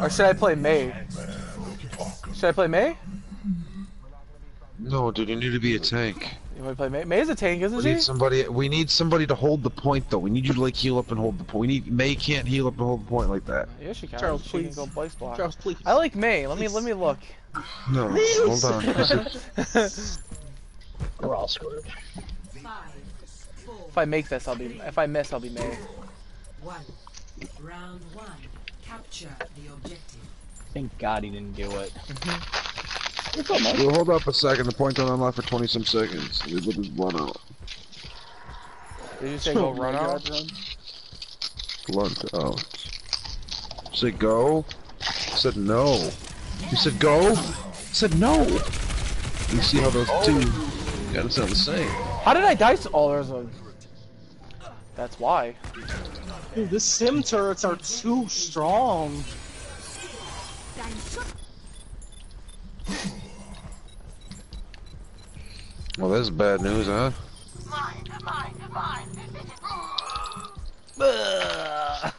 Or should I play Mei? Should I play Mei? No, dude, you need to be a tank. You want to play Mei? Mei is a tank, isn't We she? need somebody. We need somebody to hold the point, though. We need you to like heal up and hold the point. We need Mei can't heal up and hold the point like that. Yeah, she can. Charles, she please. can go place block. Charles, please. I like Mei. Let me let me look. No, hold on. We're all screwed. If I make this, I'll be. If I miss, I'll be Mei. One. Round one. Capture the objective. Thank God he didn't do it. Mm-hmm. Well, hold up a second. The point don't unlock for 20 some seconds. We will just run out. Did you say go oh run out? Blunt out. Said go. Said no. You said go. Said no. You see how those two gotta sound the same. How did I die? So oh, there's a. That's why. Dude, the Sym turrets are too strong. Well, that's bad news, huh?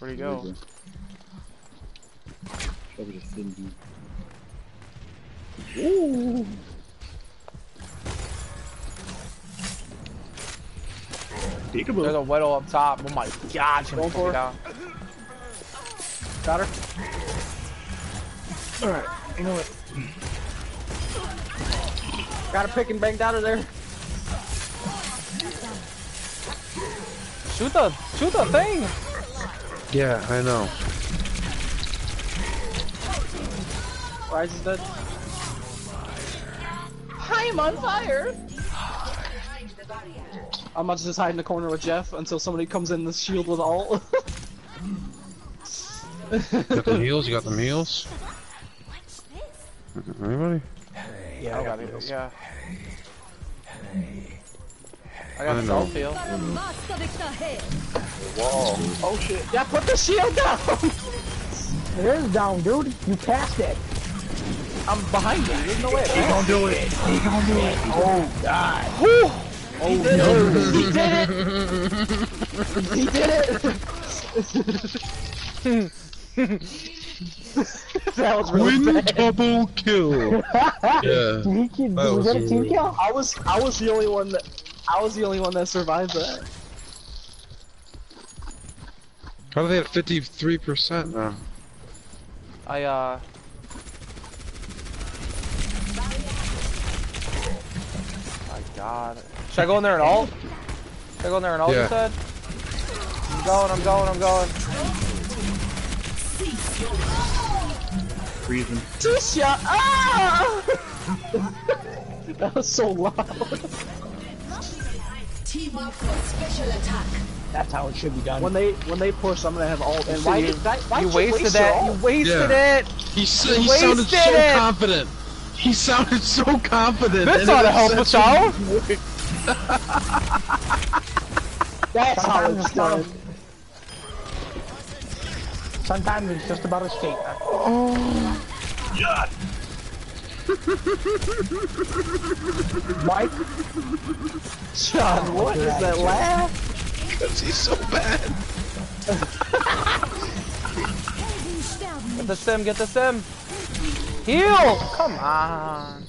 Where'd he go? Over to Cindy. There's a Weddle up top. Oh my god, she Going took for it. down. Got her. Alright, you know what? Got a pick and banged out of there. Shoot the shoot the thing. Yeah, I know. Rise is dead. I'm on fire! I'm about to just hide in the corner with Jeff until somebody comes in the shield with ult. Got the heals? You got them heals? Anybody? Yeah, I got it. Yeah. I I got know. self heal. oh shit. Yeah, put the shield down! It is down, dude. You passed it. I'm behind you, there's no way. He gonna do it. He gonna do it. Oh God. Oh no! He did it! he did it! that was really Win bad. double kill. yeah. He can, That was was that a team kill? I was I was the only one that I was the only one that survived that. How do they have 53% now? I uh. My God. Should I go in there and ult? Should I go in there and ult? Yeah. You said. I'm going. I'm going. I'm going. Freezing. Tisha! Ah! that was so loud. Team up for special attack. That's how it should be done. When they when they push, I'm gonna have ult. And So why you- did that? Why You did wasted waste that. You wasted Yeah. it. He, s- You he sounded so it! confident. He sounded so confident. This and ought it to help was us such a- out. That's how Sometimes it's it's done. Sometimes it's just about a statement. Mike, John, oh, what is that laugh? Because he's so bad. Get the Sym. Get the Sym. Heal. Come on.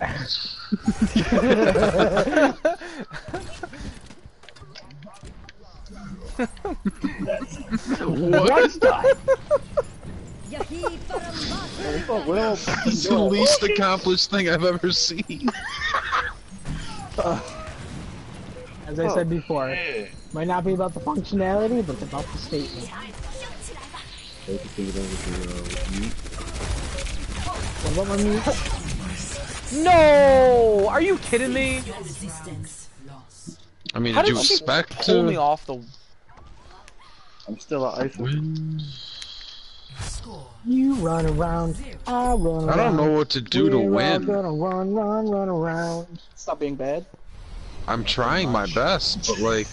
what's done? It's the least accomplished thing I've ever seen. As I said before, might not be about the functionality, but it's about the statement. What about my meat? No. Are you kidding me? I mean, How did did you she expect pull me to off the? I'm still at ice. win? You run around, I run around. I don't know what to do to We're all win. gonna run, run, run around. Stop being bad. I'm trying my best, but like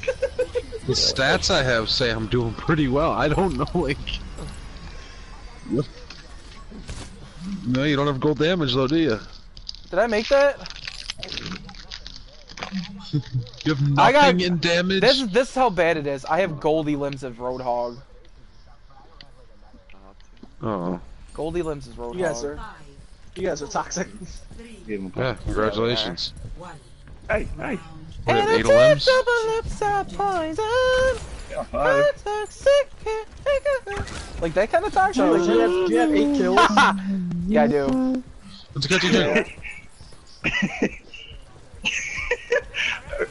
the stats I have say I'm doing pretty well. I don't know, like. No, you don't have gold damage though, do you? Did I make that? You have nothing I got- in damage. This is this is how bad it is. I have gold elims of Roadhog. Oh, gold elims is Roadhog. You guys are, you guys are toxic. three, Give him yeah. Congratulations. one. Hey, hey. Round What, you have eight limbs? Yeah, hi. Like that kind of toxic. Charles, do you have, do you have eight kills? yeah, I do. Let's go to jungle.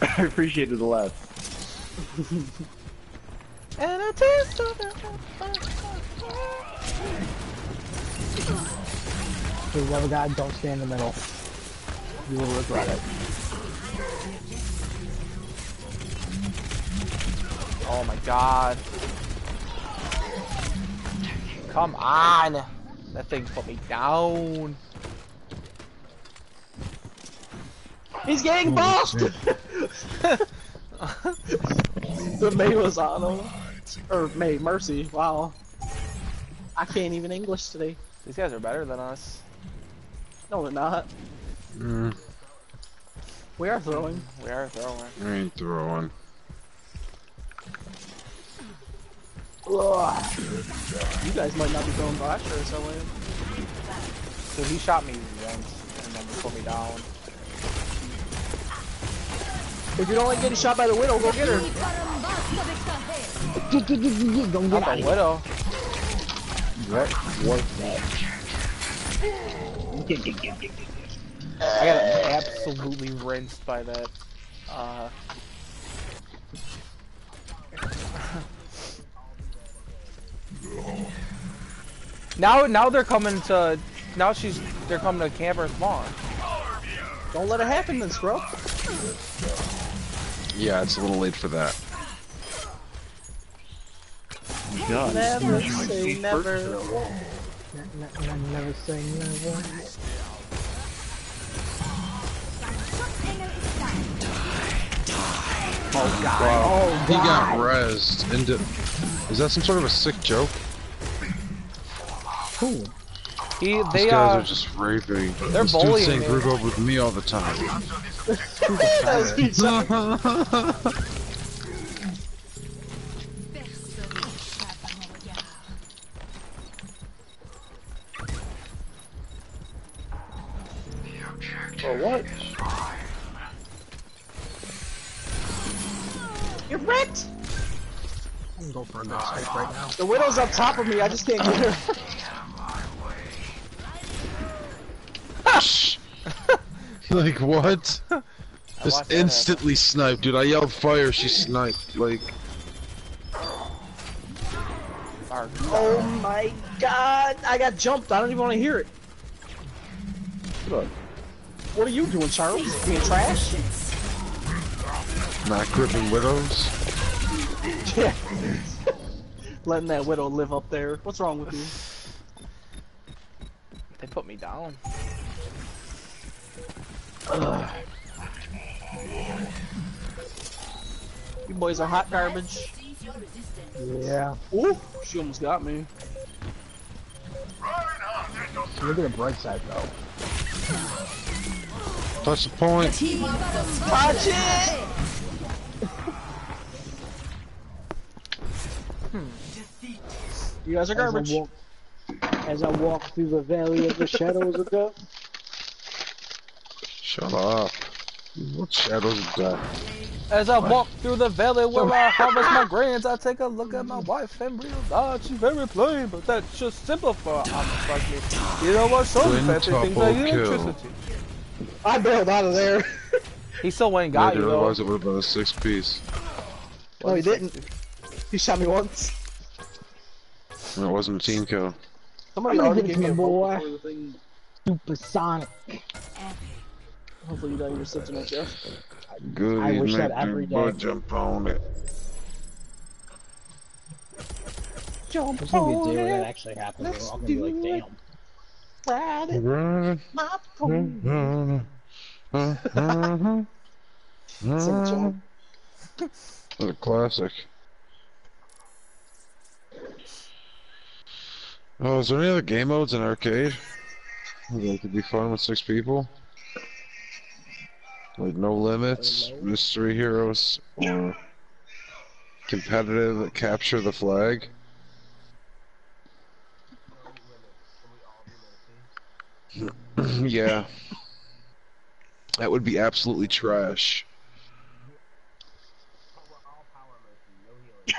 I appreciated the laugh. And a taste of it. Whoever got, don't stay in the middle. You will regret it. Oh my god. Come on. That thing put me down. He's getting bossed! the Mei was on him. Or Mei, Mercy, wow. I can't even English today. These guys are better than us. No, they're not. Mm, We are throwing. We are throwing. I ain't throwing. Ugh. You guys might not be throwing, but I sure so am. So he shot me once and then he put me down. If you don't like getting shot by the widow, go get her. Don't Not get out the of widow. What Worth that. I got absolutely rinsed by that. Uh, now, now they're coming to. Now she's. They're coming to camper spawn. Don't let it happen this scrub. Yeah, it's a little late for that. God. Never my say first never. show. N- n- n- Never say never. Wow. he got rezzed into. Is that some sort of a sick joke? Cool. He, These they guys uh, are just raving. they're this dude's saying me. group up with me all the time. that was pizza. For what? You're wrecked! I'm gonna go for a nice snipe right now. The widow's up top of me, I just can't get her. like what? Just that uh, instantly sniped, dude. I yelled fire, she sniped. Like, Oh my god, I got jumped, I don't even want to hear it. Look. What are you doing, Charles? Being trash? not gripping widows. Yeah. Letting that widow live up there. What's wrong with you? they put me down. You boys are hot garbage. Yeah. Ooh, she almost got me. Look at the bright side though. Touch the point. Watch it! Hmm. You guys are As I, garbage. walk, as I walk through the valley of the shadows of death. Shut up. What shadows of death? As I walk through the valley where I harvest my grains, I take a look at my wife and realize she's very plain, but that's just simple for honest like me. You know what? Some Twin fancy things like electricity. I bailed out of there. He still went and Yeah, got dude, you though. otherwise it would have been a six piece. no, he didn't. He shot me once. And it wasn't a team kill. Somebody I'm gonna already give gave it me to a my boy. before the thing. Supersonic. Hopefully you got your system at Jeff. Good. I wish that make every me butt jump on it. Jump There's gonna be a on day where that it. actually happens. Let's We're all gonna be like, do it. damn. Ride it, Run, my pony. run, run, run, Sing it, Joe. What a classic. Oh, is there any other game modes in arcade? That could be fun with six people. Like no limits, mystery heroes, or competitive capture the flag. yeah. That would be absolutely trash.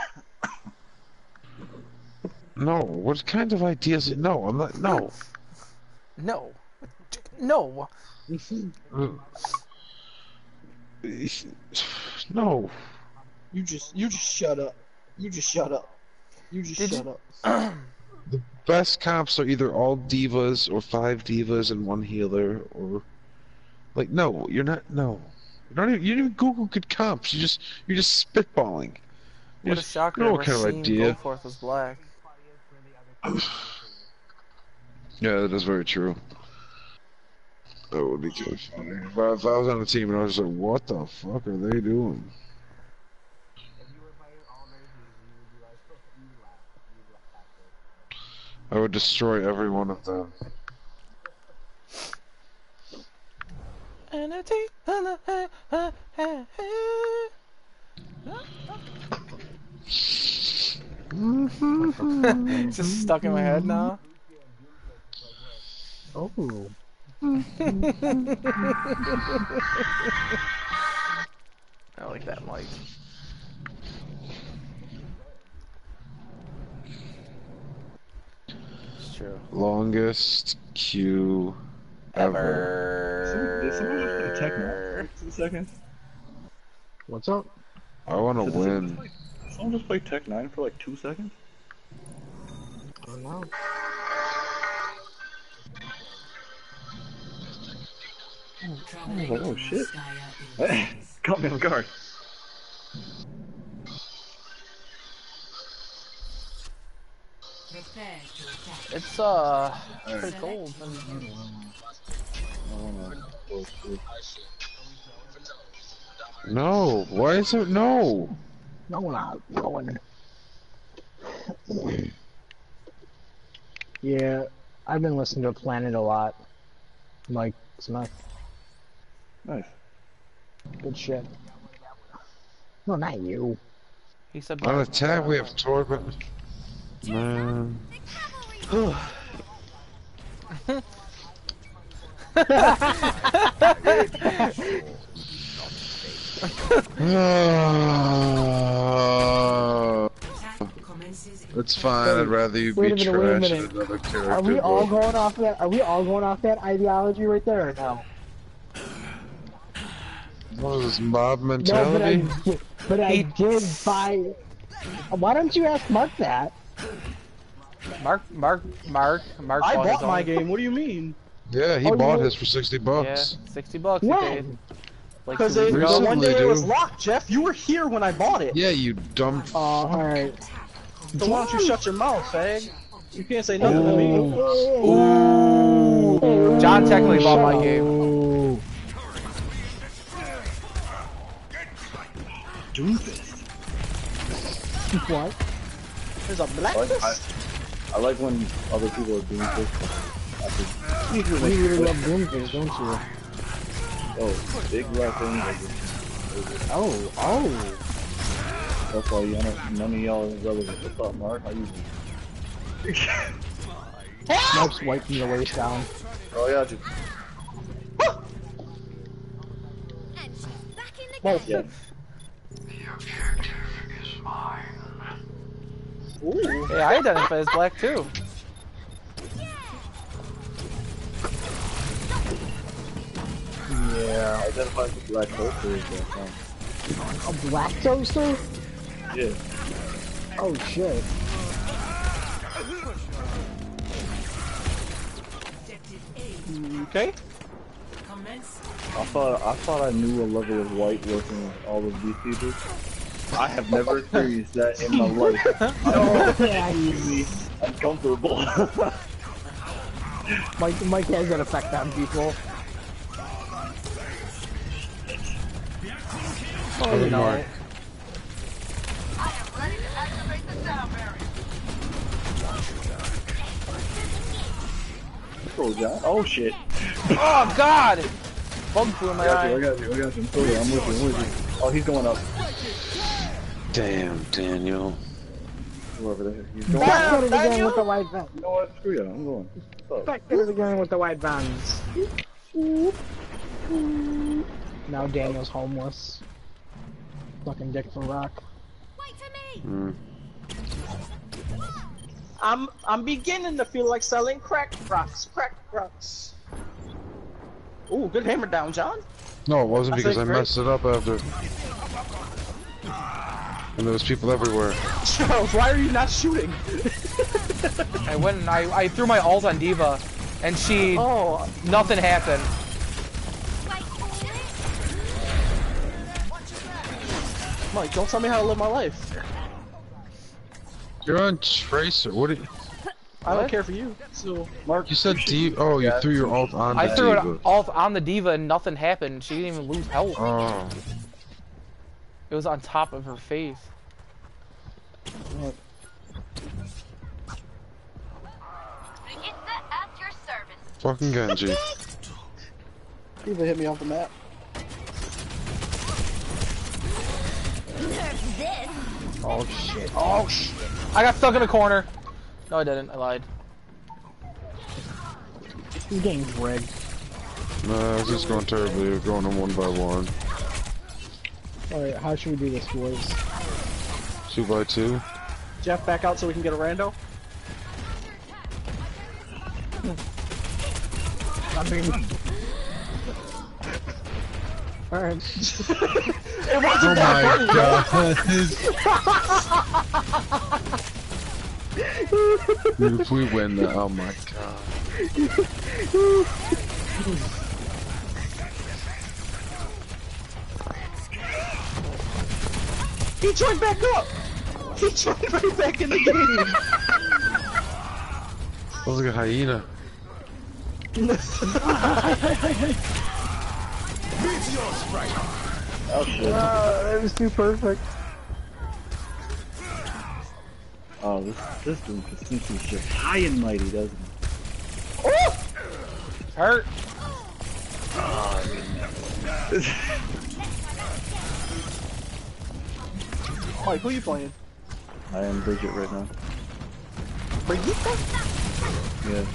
No, what kind of ideas? No, I'm not. No. No. No. Mm. No. You just, you just shut up. You just shut up. You just Did shut you- up. Best comps are either all divas or five divas and one healer, or like no, you're not. No, you're not even. You didn't even Google good comps. You just you're just spitballing. You What a just- shocker. You know what kind of idea? Goldforth was black. Yeah, that is very true. That would be too funny. If I, if I was on the team and I was just like, what the fuck are they doing? I would destroy every one of them. it's just stuck in my head now. Oh. Mm-hmm. I like that mic. It's true. Longest queue ever. Did someone just play Tech Nine Ever. for two seconds? What's up? I want to Did someone win. just play- Someone just play Tech 9 for like two seconds? I don't know. Traveling Oh, shit. Skya caught me off guard. Prepare to attack. It's uh pretty cold. No, why is it no? No, we're not going. Yeah, I've been listening to Planet a lot. Mike Smith. Nice. Good shit. No, not you. He said On black. attack, we have Torbjörn. Man. Attack commences in it's fine. I'd rather you Wait be a minute, trash than another character. Are we all going off that? Are we all going off that ideology right there or no? What is this mob No, but I, mentality? but I did buy. Why don't you ask Mark that? Mark, Mark, Mark, Mark. I bought my game. What do you mean? Yeah, he Oh, bought you- his for sixty bucks. Yeah, bucks. sixty bucks he paid. When? Like Because two the weeks ago. Recently, one day it was locked, Jeff. You were here when I bought it. Yeah, you dumb. Oh, alright. So why don't you shut your mouth, fag? You can't say nothing to me. Ooh, John technically bought my game. Doomfist. What? There's a black I like, I, I like when other people are Doomfist. I You really love Doomfist, don't you? oh, big red things. are just- Oh, oh. That's why you know, none of y'all is relevant. What's up, Mark? How you doing? Smoke's wiping the waist down. Oh, yeah, just, And she's back in the yeah. Ooh. Hey, I identify as black too. Yeah. I identify with Black Panther as that song. A black toaster? Yeah. Oh shit. Okay. I thought I thought I knew a level of white working with all of these people. I have never experienced that in my life. Yeah, Easy, uncomfortable. Mike, Mike has that effect on people. Oh, you know. oh, John. Oh shit. Oh God! bug flew in I my got you, I got you, I got you. I'm still I'm with you, I'm with you. Oh, he's going up. Damn, Daniel. Whoever there. He's going Back up. at it again with the white van. You know what? Screw you, I'm going. What's up? Back at it again with the white vans. Now Daniel's homeless. Fucking dick for rock. Wait for me! Hmm. I'm I'm beginning to feel like selling crack rocks, crack rocks. Ooh, good hammer down, John. No, it wasn't I because I great. messed it up after. And there was people everywhere. Charles, why are you not shooting? I went and I, I threw my ult on D.Va, and she Oh, nothing happened. Wait for it! Mike, don't tell me how to live my life. You're on Tracer. What? Did, I don't What? care for you. So Mark, you said D. Oh, you threw your ult on I the threw D.Va. it ult on the D.Va and nothing happened. She didn't even lose health. Oh. It was on top of her face. Brigitte at your service. Fucking Genji. people hit me off the map. Oh shit. Oh shit. I got stuck in a corner. No, I didn't. I lied. He's getting rigged. Nah, it's just going terribly. We're going on one by one. Alright, how should we do this, boys? Two by two. Jeff, back out so we can get a rando. I mean... Alright. It wasn't Oh that my funny. god. if we win that, oh my god. He joined back up. He joined right back in the game. That was like a hyena. Oh shit. Uh, that was too perfect. Oh, this this dude just thinks he's just high and mighty, doesn't he? Hurt. Mike, who you playing? I am Brigitte right now. Brigitte? Yeah.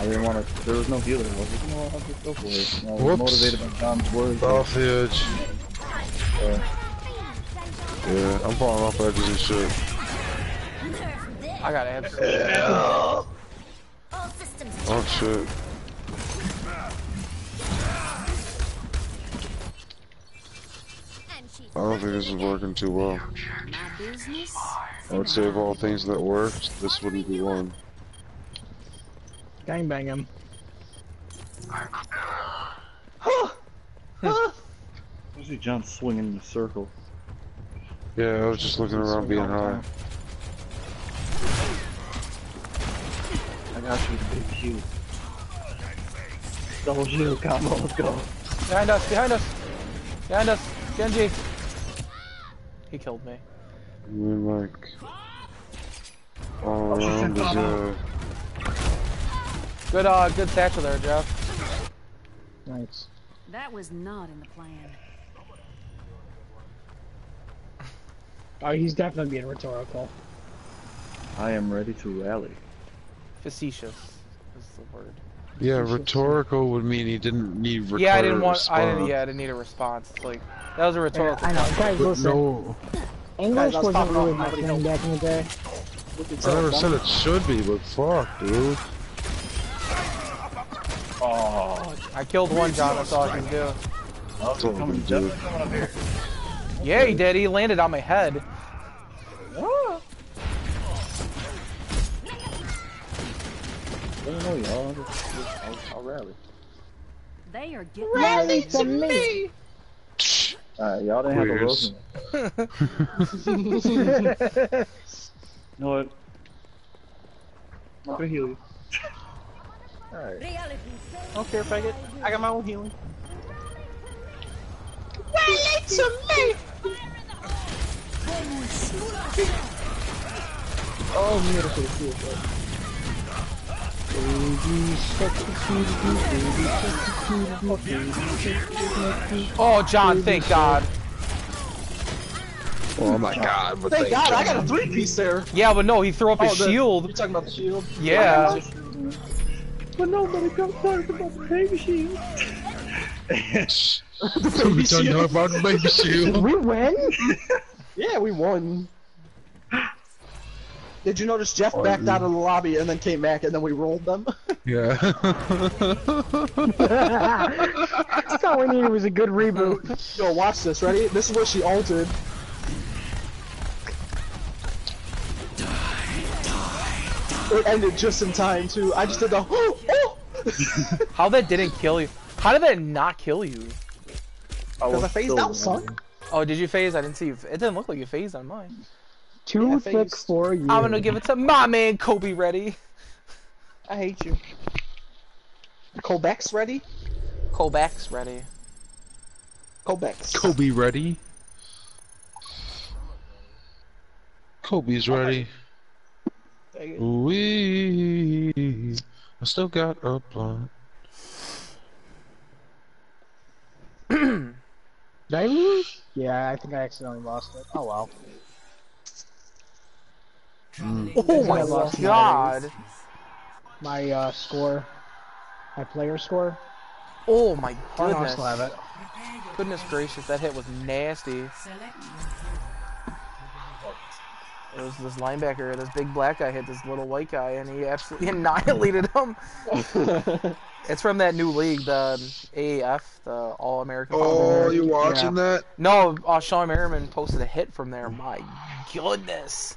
I didn't want to. There was no healer. I was like, you know what? I'll just go for it. I was Whoops. motivated by John's words. Off the edge. Uh, Yeah, I'm falling off edges and shit. I got absolutely. All systems Oh shit. I don't think this is working too well. I would say of all things that worked, this wouldn't be one. Gangbang him. I see John swinging in a circle. Yeah, I was just looking around being high. I got you, big Q. Double Q combo, let's go. Behind us. Behind us. Behind us. Genji. He killed me. I mean, like, all around is uh, Good. Uh. Good satchel there, Jeff. Nice. That was not in the plan. Oh, he's definitely being rhetorical. I am ready to rally. Facetious is the word. Yeah, rhetorical would mean he didn't need require Yeah, I didn't a want. I didn't. Yeah, I didn't need a response. It's like that was a Yeah, rhetorical. I know, guys, But listen. no, English Guys, was wasn't really my nobody thing back in the day. I never said it should be, but fuck, dude. Oh, I killed one, John. That's all I can do. That's all I coming, can do. Jeff, coming up here. Yeah, he did. He landed on my head. Let me know, y'all. I'll, I'll, I'll rally. They are getting Rally to me! Alright, y'all didn't have to Queers. roast me. You know what? I'm gonna heal you. Alright. I don't care, faggot. I got my own healing. Rally to me! Oh, beautiful, beautiful. Oh, John, thank God. Oh my god, but Thank God, I got a three piece there. Yeah, but no, he threw up his Oh, the- shield. You talking about the shield? Yeah. But nobody comes talking about the baby shield. we don't know about the baby shield. We win? Yeah, we won. Did you notice Jeff backed out of the lobby and then came back and then we rolled them? Yeah. That's all we needed was a good reboot. Yo, watch this. Ready? This is where she altered. It ended just in time too. I just did the oh, How that didn't kill you? How did that not kill you? because I phased out, son. Oh, did you phase? I didn't see you. It didn't look like you phased on mine. Too Yeah, thick face. for you. I'm gonna give it to my man Kobe Ready. I hate you. Colbeck's ready? Kobex Ready. Colbeck's. Kobe ready? Kobe's ready. We, I still got a plan. Did I lose? Yeah, I think I accidentally lost it. Oh well. Oh my lost god. My uh, score, my player score. Oh my I goodness. have it. Goodness gracious, that hit was nasty. It was this linebacker, this big black guy hit this little white guy, and he absolutely annihilated him. it's from that new league, the AAF, the All American. Oh, you watching that? No, uh, Shawne Merriman posted a hit from there. My goodness.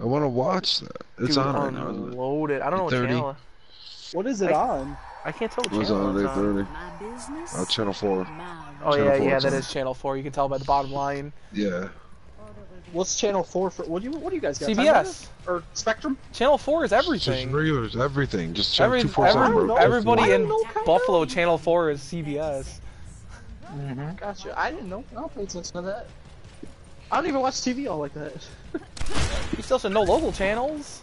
I want to watch that. It's Dude, on right now. isn't it? I don't know what 8:30. channel. What is it I- on? I can't tell the It was channel. on it's at 8:30. My business. Oh, channel four. Oh Channel yeah, four, yeah, it's that on. is channel four. You can tell by the bottom line. Yeah. What's channel four for? What do you? What do you guys got? CBS. Or Spectrum? Channel four is everything. Just everything. regulars, everything. Just channel Every, two four every, seven. everybody in don't know, kinda. Buffalo, Channel Four is CBS. Gotcha. I didn't know. I don't pay attention to that. I don't even watch TV all like that. You still should know local channels.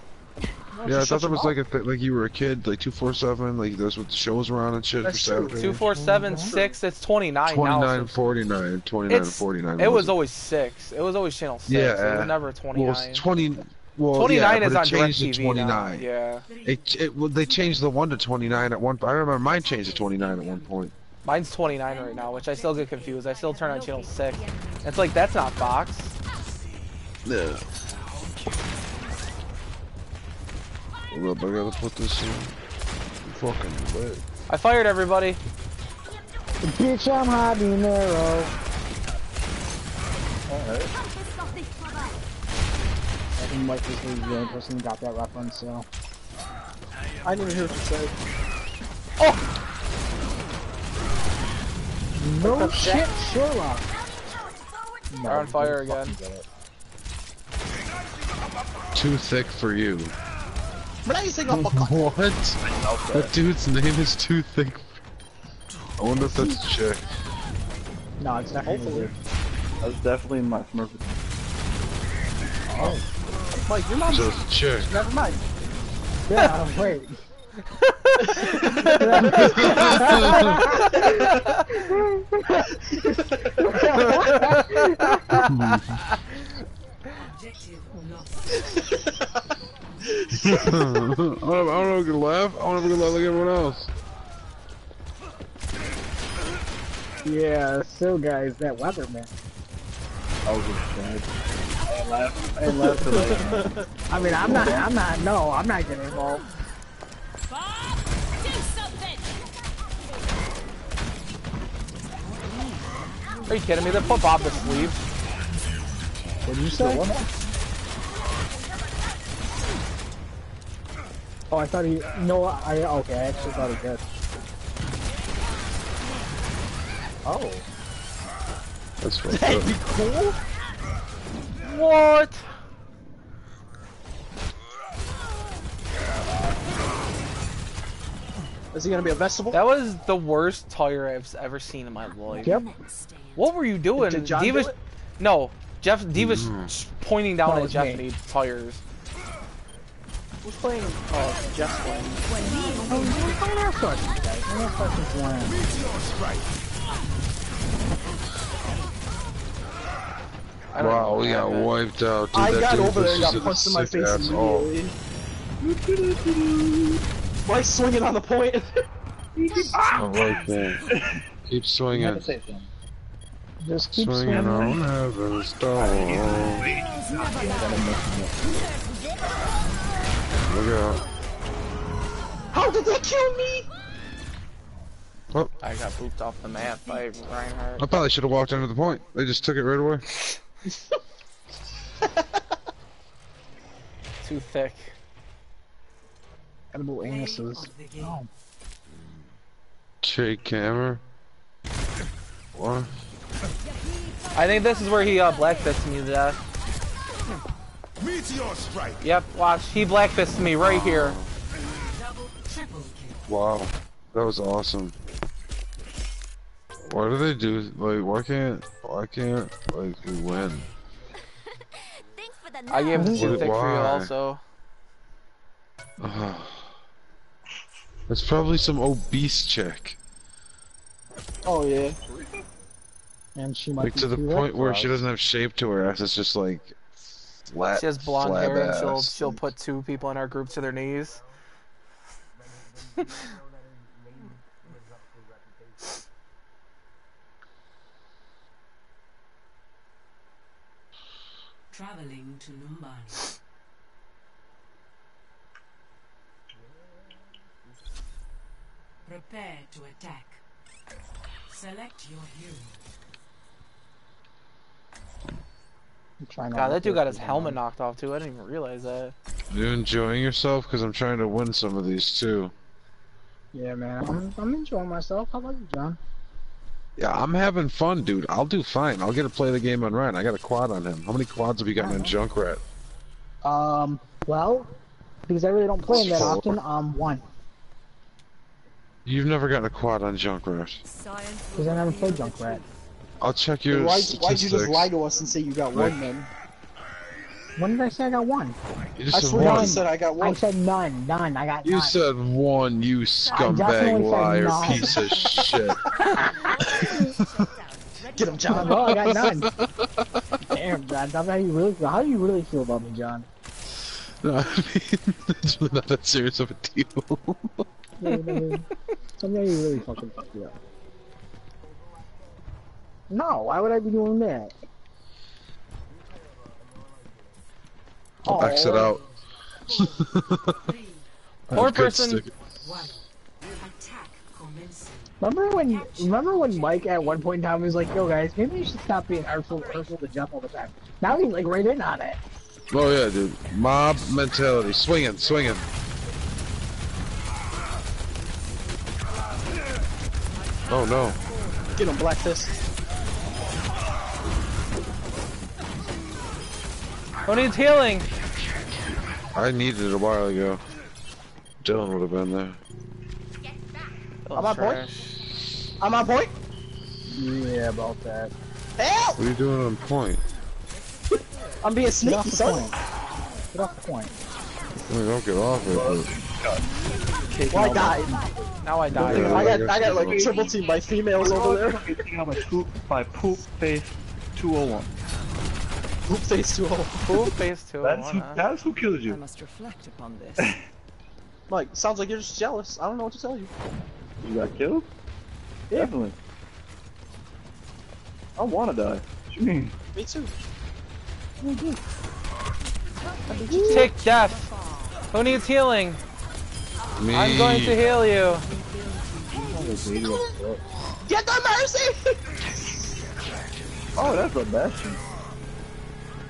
Yeah, I thought that was your like a th- like you were a kid, like two four seven, like that's what the shows were on and shit That's for true. Saturday. Two four seven six. It's twenty nine Twenty now. nine so- forty nine, twenty nine It's forty nine. it was always six. It was always channel six. Yeah, it was never twenty well, twenty. Well, Twenty nine yeah, is but on it changed DirecTV to twenty now. Yeah, It, it well, they changed the one to twenty nine at one. I remember mine changed to twenty nine at one point. Mine's twenty nine right now, which I still get confused. I still turn on channel six. It's like that's not Fox. Yeah. Hold up, I gotta put this in. Fucking lit. I fired everybody. Bitch, I'm hiding arrow. I think Mike was the only person who got that weapon, so. I didn't even hear what you said. Oh! No shit, Sherlock. They're on fire again. Too thick for you. Blazing up a cut. What? That dude's name is Too Thick. I wonder if that's a chick. No, it's definitely Hopefully. That's definitely my Smurf. Oh. Mike, you're not. Just a chick. Never mind. Yeah, wait. I don't, I don't know if I can laugh. I want to laugh like everyone else. Yeah, so guys, that weatherman. I was just sad. I laughed. I laughed at I mean, I'm not, I'm not, no, I'm not getting involved. Are you kidding me? They put Bob to sleep. What did you say? Oh, I thought he, no, I, okay, I actually thought he did. Oh. That's fucked That'd be cool. What? Is he gonna be a vegetable? That was the worst tire I've ever seen in my life. Yep. What were you doing? Did John D.Va's, do it? No, Jeff. D.Va's mm. pointing down No, at was Jeff me. and tires. Who's playing? Oh, Jeff's playing. Oh, don't ask questions, guys. Don't ask questions for one. I don't Wow, even we got wiped out. Dude, I got over there and got punched in my face ass immediately. Why swinging on the point? I like that. Keep swinging. to say something. Just keep Swinging swinging. on heaven's door. Look out. How did that kill me? Oh. I got booped off the map by Reinhardt. I probably should have walked under the point. They just took it right away. Too thick. Edible anuses. Oh. Jake Camera. What? I think this is where he uh, blackfisted me to death. Meteor strike. Yep, watch. He blackfisted me right here. Wow. That was awesome. Why do they do like why can't why can't like we win? Thanks for the I gave him knowledge. too What- thick for you also. Ugh. It's probably some obese chick. Oh yeah. And she might Like be to the point where she doesn't have shape to her ass, it's just like flat. She has blonde flab hair and she'll she'll put two people in our group to their knees. Traveling to Numbani. Prepare to attack. Select your hero. I'm trying not God, that dude got his helmet bad. knocked off too. I didn't even realize that. You enjoying yourself? Because I'm trying to win some of these too. Yeah, man. I'm, I'm enjoying myself. How about you, John? Yeah, I'm having fun, dude. I'll do fine. I'll get to play the game on Ryan. I got a quad on him. How many quads have you gotten on Junkrat? Um, well, because I really don't play him that Four. often, um, one. You've never gotten a quad on Junkrat. Because I never played Junkrat. I'll check your Why, statistics. why'd you just lie to us and say you got Right. one then? When did I say I got one? You I said one. just said I got I said none, none. I got none. You none. said one, you scumbag liar piece of shit. Get him, John. well, I got none. Damn, John. Tell me how you really feel. How do you really feel about me, John? No, I mean, it's really not that serious of a deal. Yeah, I mean, Tell you really fucking feel. No, why would I be doing that? I'll oh, exit out. Poor person. stick. One. Attack commencing. Remember when? Remember when Mike at one point in time was like, "Yo, guys, maybe you should stop being hurtful, hurtful to jump all the time." Now he's like right in on it. Oh yeah, dude. Mob mentality. Swinging, swinging. Oh no. Get him, Black Fist. Who oh, needs healing? I needed it a while ago. Dylan would have been there. I'm on point. Trash. I'm on point. Yeah, about that. Help! What are you doing on point? I'm being Get sneaky, off the son. point. Get off the point. I mean, don't get off it. Well, I died. Now I died. I got, I got like triple teamed by females over there. by poop, by oh poop face 201. Poop face too old. Oh cool face too. That's who, huh? that's who killed you. I must reflect upon this. Like, sounds like you're just jealous. I don't know what to tell you. You got killed? Yeah. Definitely. I wanna die. What you mean? Me too. Take death. Who needs healing? Me. I'm going to heal you. Get the mercy! Oh, that's a bastion.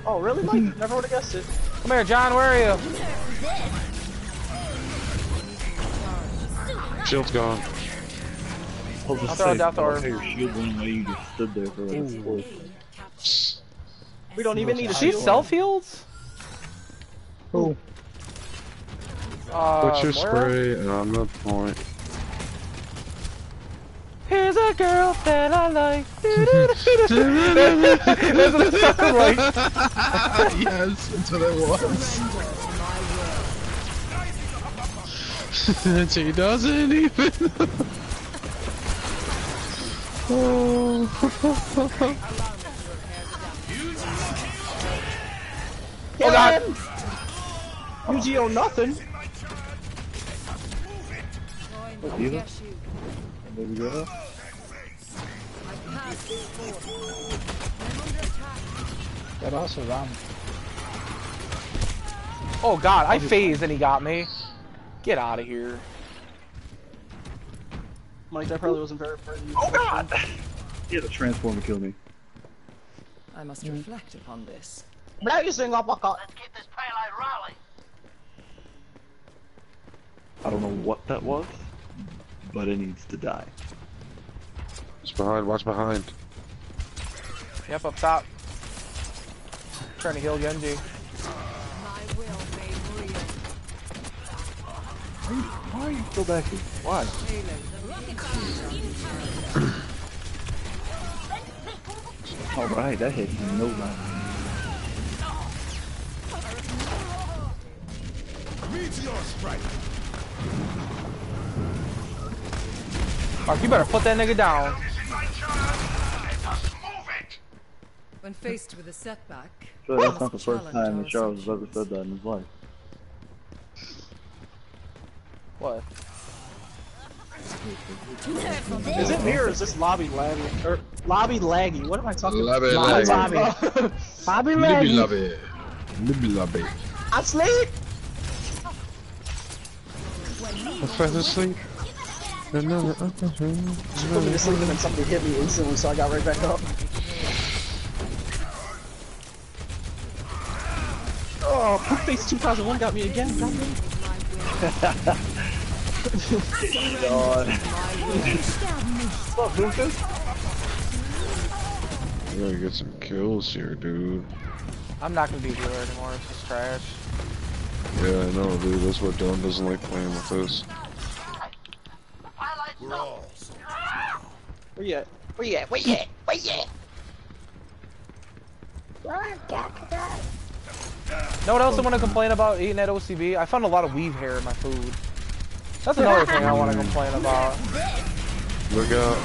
oh, really, Mike? Hmm. Never would have guessed it. Come here, John. Where are you? Shield's gone. I'll just I'll throw a say, death I orb. your shield went you just stood there for like a fourth. We don't even need a She shield. self heals? Who? Uh, Put your Moira? spray on the point. Here's a girl that I like. That's what it like. yes, that's what it was. she doesn't even. Oh god! UGO nothing. What, D.Va? Baby girl? But also Ram. Oh god, I phased and he got me. Get out of here. Mike, that probably wasn't very pretty. Oh god! He had a transform to kill me. I must mm. reflect upon this. Now you sing up, Let's get this pale Blazing uppercut. I don't know what that was, but it needs to die. Watch behind, watch behind. Yep, up top. Trying to heal Genji. My will made real. Why are you still back here? Why? Alright, that hit no line. Mark, you better put that nigga down. When faced with a setback, So that's not the first time that Charles has ever said that in his life. What? Is it me or is this lobby laggy? Or lobby laggy? What am I talking Lobby about? laggy. Bobby Libby Leggy. lobby. Libby lobby. I'm asleep. I fell asleep. Another Put me to sleep and then something hit me instantly, so I got right back up. Oh, Poop Face 2001 got me again. God damn. God. We gotta get some kills here, dude. I'm not gonna be healer anymore. It's just trash. Yeah, I know, dude. That's what Dylan doesn't like playing with us. Where you at? Where you at? Where you at? Where you at? Know what else I want to complain about eating at OCB? I found a lot of weave hair in my food. That's another thing I want to complain about. Look out.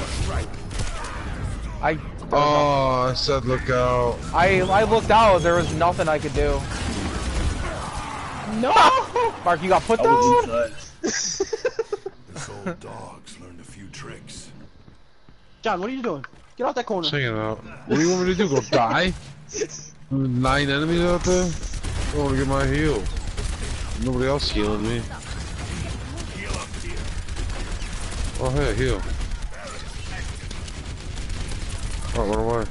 I Oh, I said look out. I I looked out. There was nothing I could do. No! Mark, you got put I down. was. This old dog's learned a few tricks. John, what are you doing? Get out that corner. Check it out. What do you want me to do? Go die? Nine enemies out there? I want to get my heal. Nobody else healing me. Oh, hey, heal. Oh, run away.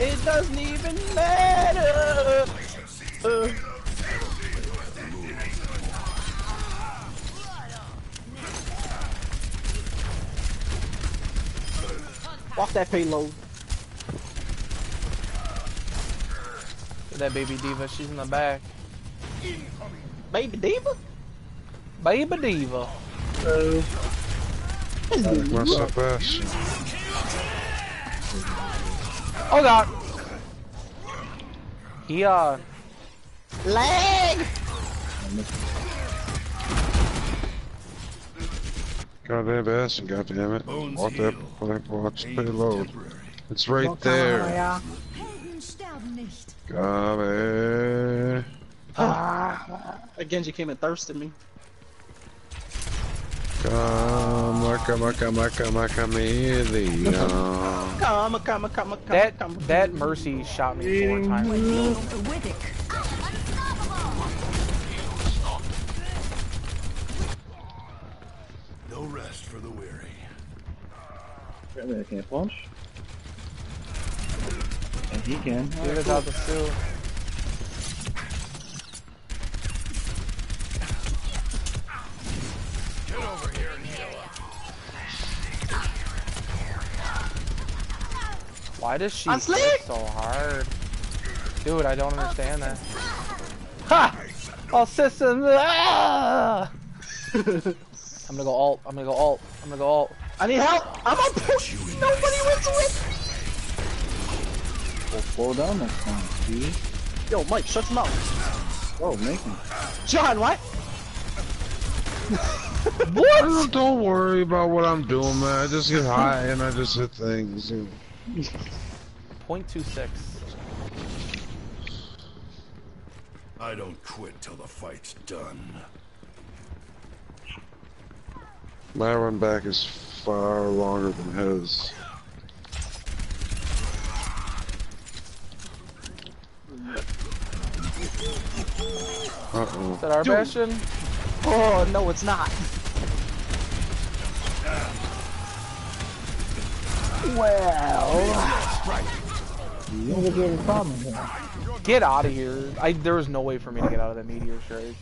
It doesn't even matter. Uh, walk that payload. That baby D.Va, she's in the back. Baby D.Va? Baby D.Va. Uh, Mess up ass. Oh god. He uh. lag! Goddamn ass and goddamn it. Bones Watch that, heal. watch Pain payload. It's right there. Yeah. Sterben nicht. Got it. That Genji came and thirsted me. Come, come, come, come, come, Melia. Come, come, come, come, That come. that mercy shot me four times. Widdick. No rest for the weary. Apparently I can't punch. And he can. Give it out the suit. Why does she I'm hit so hard? Dude, I don't understand that. Ha! Oh, system! Ah! I'm gonna go alt. I'm gonna go alt. I'm gonna go alt. I need help! I'm on push! Nobody wants with We'll slow down next time. See? Yo, Mike, shut your mouth. Oh, making. John, what? What? Don't worry about what I'm doing, man. I just get high and I just hit things. You know. Point two six. I don't quit till the fight's done. My run back is far longer than his. Uh-oh. Is that our Dude. bastion? Oh, no, it's not. Well, you think there's a problem here? Get out of here. I there was no way for me to get out of that meteor strike.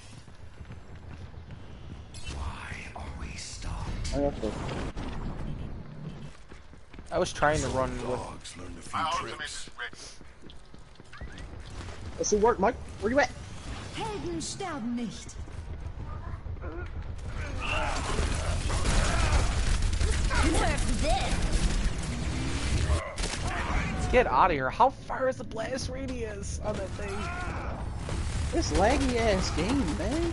I got the I was trying to run with Dogs learned a few tricks. Let's see work, Mike. Where you at? Helden sterben nicht. Get out of here. How far is the blast radius on that thing? This laggy ass game, man.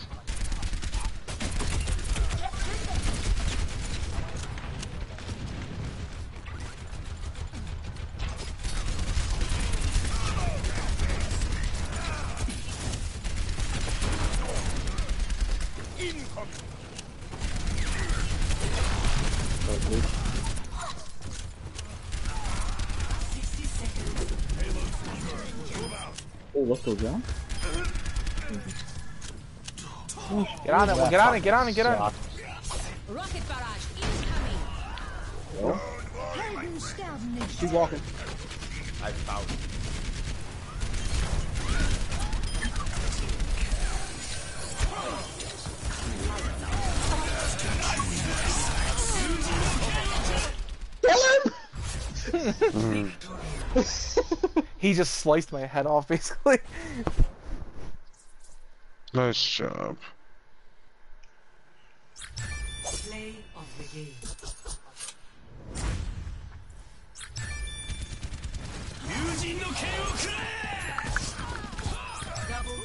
let's go down. Get on it. Get on it. Get on it. Get on it. Rocket barrage incoming. Helden sterben nicht. Keep walking. Just sliced my head off, basically. Nice job. Play of the game. Double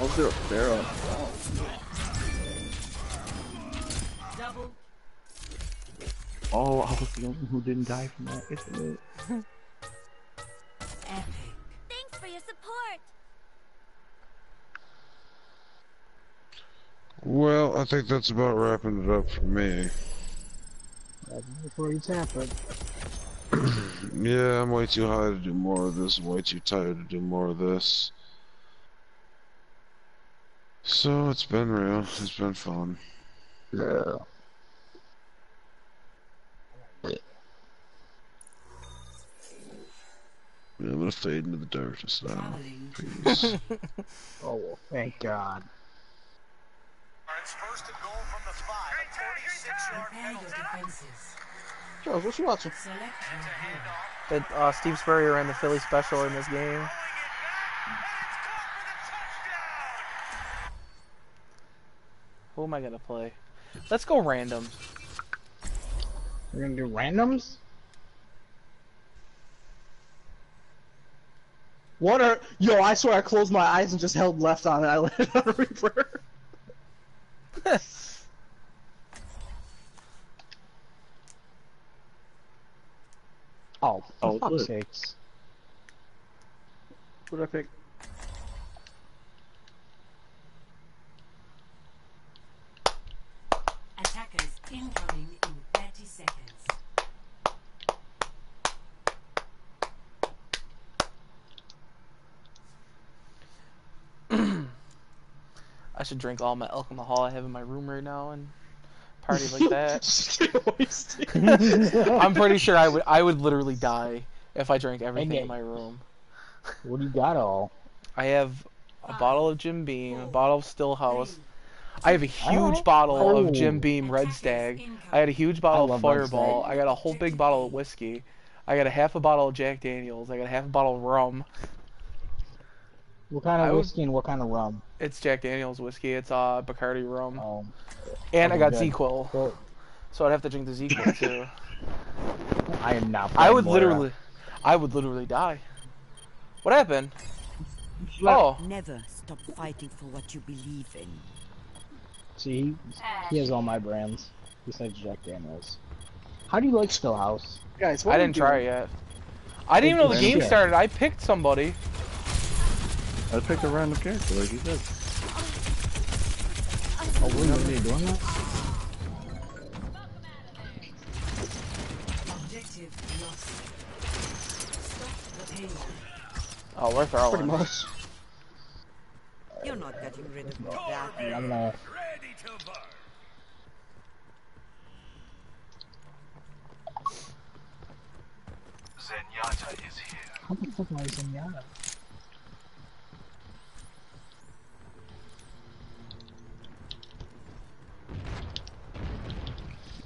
Oh, there a barrel. Oh, I was the only one who didn't die from that, isn't think that's about wrapping it up for me. Before you tap it. Yeah, I'm way too high to do more of this, I'm way too tired to do more of this. So, it's been real. It's been fun. Yeah. Yeah, I'm gonna fade into the darkness now. Traveling to Peace. Oh, well, thank God. Prepare your defenses. Charles, what you watching? Select your hero. That uh, Steve Spurrier ran the Philly special in this game. Who am I gonna play? Let's go random. We're gonna do randoms? What are yo? I swear I closed my eyes and just held left on it. I landed on a Reaper. Oh, Oh, for oh, fuck's look. sakes. What did I pick? Attackers incoming in 30 seconds. I should drink all my alcohol I have in my room right now and party like that. Just get wasted. I'm pretty sure I would I would literally die if I drank everything Okay. in my room. What do you got all? I have a bottle of Jim Beam, a bottle of Stillhouse, I have a huge Alright. bottle of Oh. Jim Beam Red Stag. I had a huge bottle of Fireball. I got a whole big bottle of whiskey. I got a half a bottle of Jack Daniels. I got a half a bottle of rum. What kind of would- whiskey and what kind of rum? It's Jack Daniels whiskey. It's uh Bacardi rum. Um, and I got good. ZQL. well, So I'd have to drink the ZQL too. I am not. I would Moira. literally, I would literally die. What happened? Oh, Never stop fighting for what you believe in. See, he, he has all my brands besides Jack Daniels. How do you like Stillhouse? Guys, what I didn't try it yet. I didn't even know the game started. I picked somebody. I picked a random character, like you said. Oh, were you really doing that? Objective lost. Stop the payload. Oh, we're Pretty throwing. much. You're not getting rid of me that I'm gonna. Ready to burn. Zenyatta is here. How the fuck am I using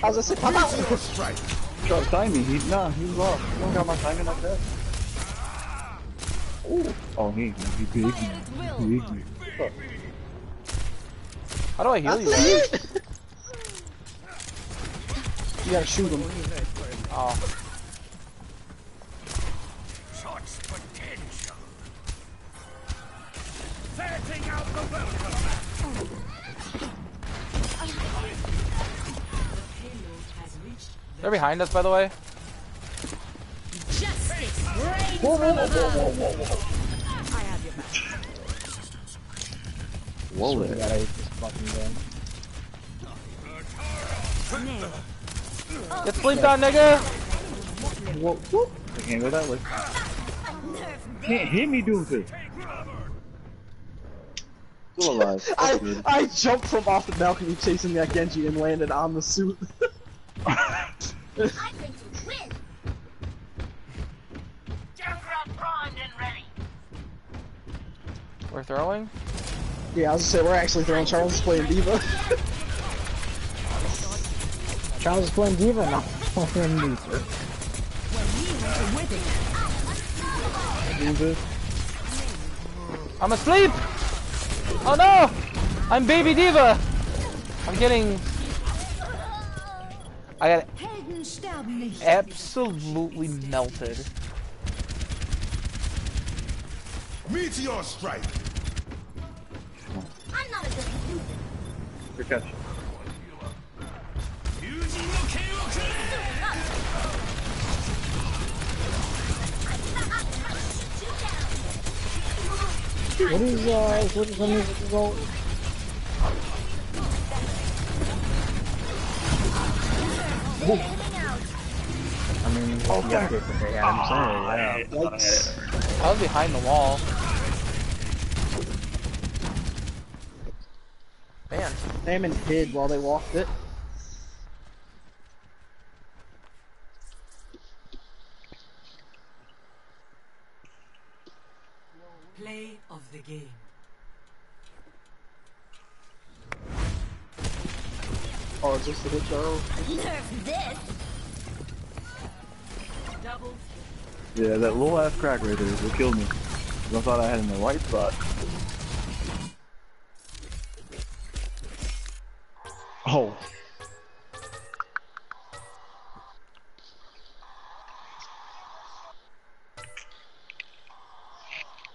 Gonna say, pop out! Time me. He, nah, he was off. You don't got my timing like that. Oh, he, he big. He big. How do I heal you? You gotta shoot him. Oh, they're behind us, by the way. Justice reigns Whoa, whoa, whoa, whoa, above. whoa, whoa, whoa. I have your back. Whoa there. God, I hate this fucking game. Get sleeped on, nigga. Whoa, whoop. I can't go that way. Can't hit me, doing this. Still alive. That's I, good. I jumped from off the balcony chasing that Genji and landed on the suit. I'm We're throwing? Yeah, I was gonna say, we're actually throwing. Charles is playing D.Va. Charles is playing D.Va now. playing D.Va. I'm asleep! Oh no! I'm baby D.Va! I'm getting I got Helden absolutely melted. Meteor strike. I'm not a good loser. Catch. Using the Kaioken. What is, uh, what is the music go? I mean, oh, yeah, yeah, I'm saying, yeah. Yikes. I was behind the wall. Man, Damon hid while they walked it. to get y'all. Nerf this. Double. Yeah, that little ass crack right there will killed me. I thought I had in the right spot. Oh.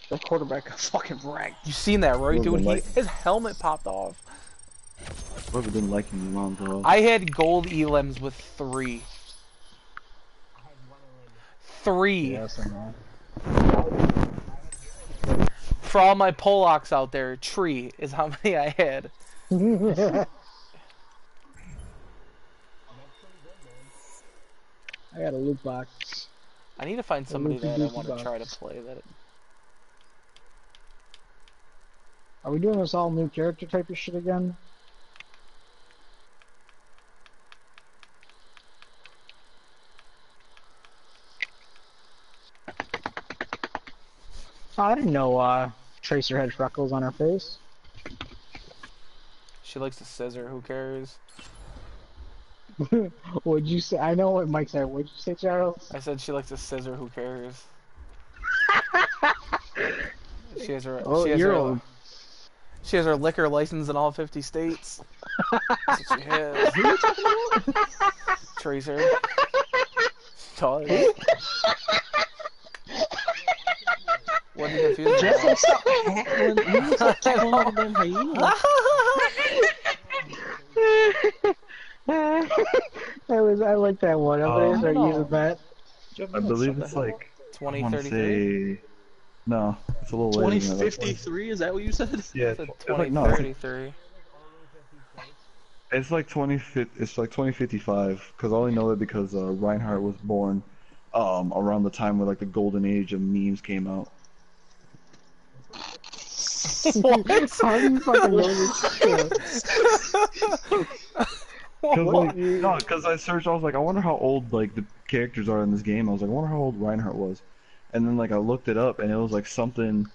That quarterback got fucking wrecked. You seen that, right, dude? He, his helmet popped off. Whoever didn't like him, Lonzo. I had gold elims with three. Three. Yes, I. For all my Polacks out there, tree is how many I had. I got a loot box. I need to find somebody that I want to try to play that. Are we doing this all new character type of shit again? Oh, I didn't know uh, Tracer had freckles on her face. She likes to scissor. Who cares? What'd you say? I know what Mike said. What'd you say, Charles? I said she likes to scissor. Who cares? she has her. Oh, she has you're her, old. She has her liquor license in all 50 states. That's what she has. Tracer. She does. What are confused Jeff, stop cackling. You need stop cackling like a damn hyena. I was I like that one. I'm gonna Um, start using that. I believe it's like I 20, want to 33? say no, it's a little later than that. That's like- 2053, is that what you said? Yeah, It's it's, a it's like no, 2033. it's like twenty It's like twenty fifty five because I only know that because uh, Reinhardt was born um, around the time where like the golden age of memes came out. How do you fucking know this shit? Cause like, no, because I searched, I was like, I wonder how old like the characters are in this game. I was like, I wonder how old Reinhardt was, and then like I looked it up, and it was like something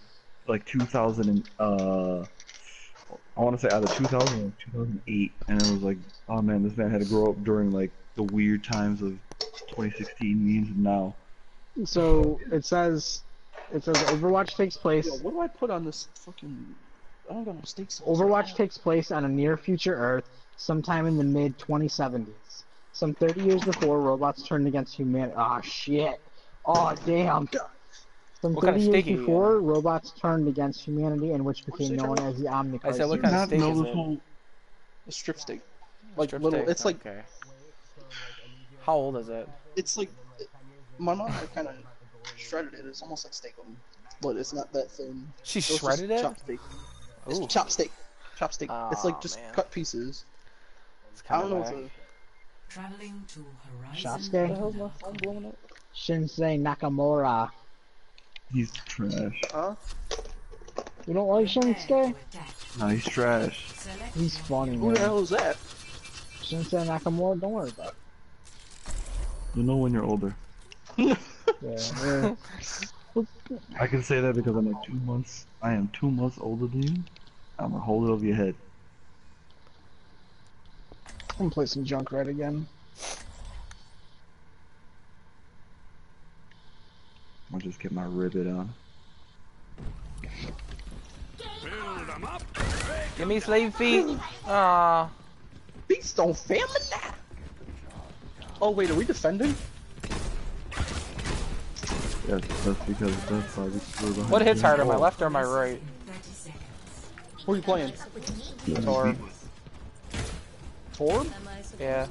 like 2000 and uh, I want to say either 2000 or 2008, and it was like, oh man, this man had to grow up during like the weird times of 2016 memes and now. So it says it says Overwatch takes place Yo, what do I put on this fucking... I don't got no stakes. Overwatch takes place on a near future Earth sometime in the mid 2070s. Some 30 years before robots turned against humanity. Ah shit. Oh damn. Some What kind 30 of years steak are you before robots turned against humanity and which became known as the Omnic Crisis. I said, what kind of steak is this it? whole A strip steak. Like Strip little, steak, it's like, Okay. How old is it? it's like, my mom kind of shredded it. It's almost like steak, but it's not that thin. She So it's shredded it? Chopped steak. It's Ooh, chop steak. Chop steak. it's like just man. cut pieces. it's I kind don't know of what's. Traveling to Horizon. Shotsuke? What the hell's my phone blowing up? Shinsuke Nakamura. he's trash. Huh? You don't like Prepare Shinsuke? No, he's trash. He's funny, Who the hell is that? Shinsuke Nakamura, don't worry about You know when you're older. it. Yeah, yeah. I can say that because I'm like two months. I am two months older than you. I'm gonna hold it over your head. I'm gonna play some Junkrat again. I'll just get my ribbit on. Build 'em up. Give me slave feet. Aw. Beast on family now. Oh wait, are we defending? Yes, that's because that's how we we're behind What hits you. harder, my left or my right? 30. Who are you playing? Or Torb? yeah.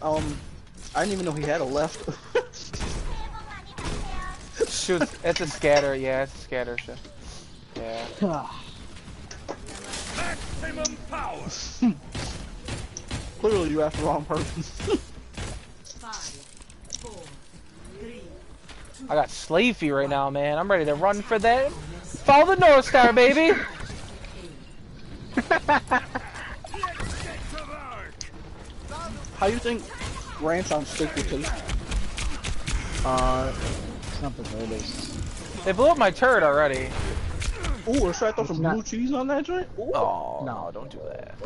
Um, I didn't even know he had a left. Shoot, it's a scatter. Yeah, it's a scatter. Shit. Yeah. Maximum power. Clearly, you asked the wrong person. Five, four, three, I got slave feet right now, man. I'm ready to run for that. Follow the North Star, baby. How do you think ranch on steak would taste? Uh, it's not the greatest. They blew up my turret already. Ooh, or should I throw some not- blue cheese on that joint? Ooh. Oh No. no, don't do that.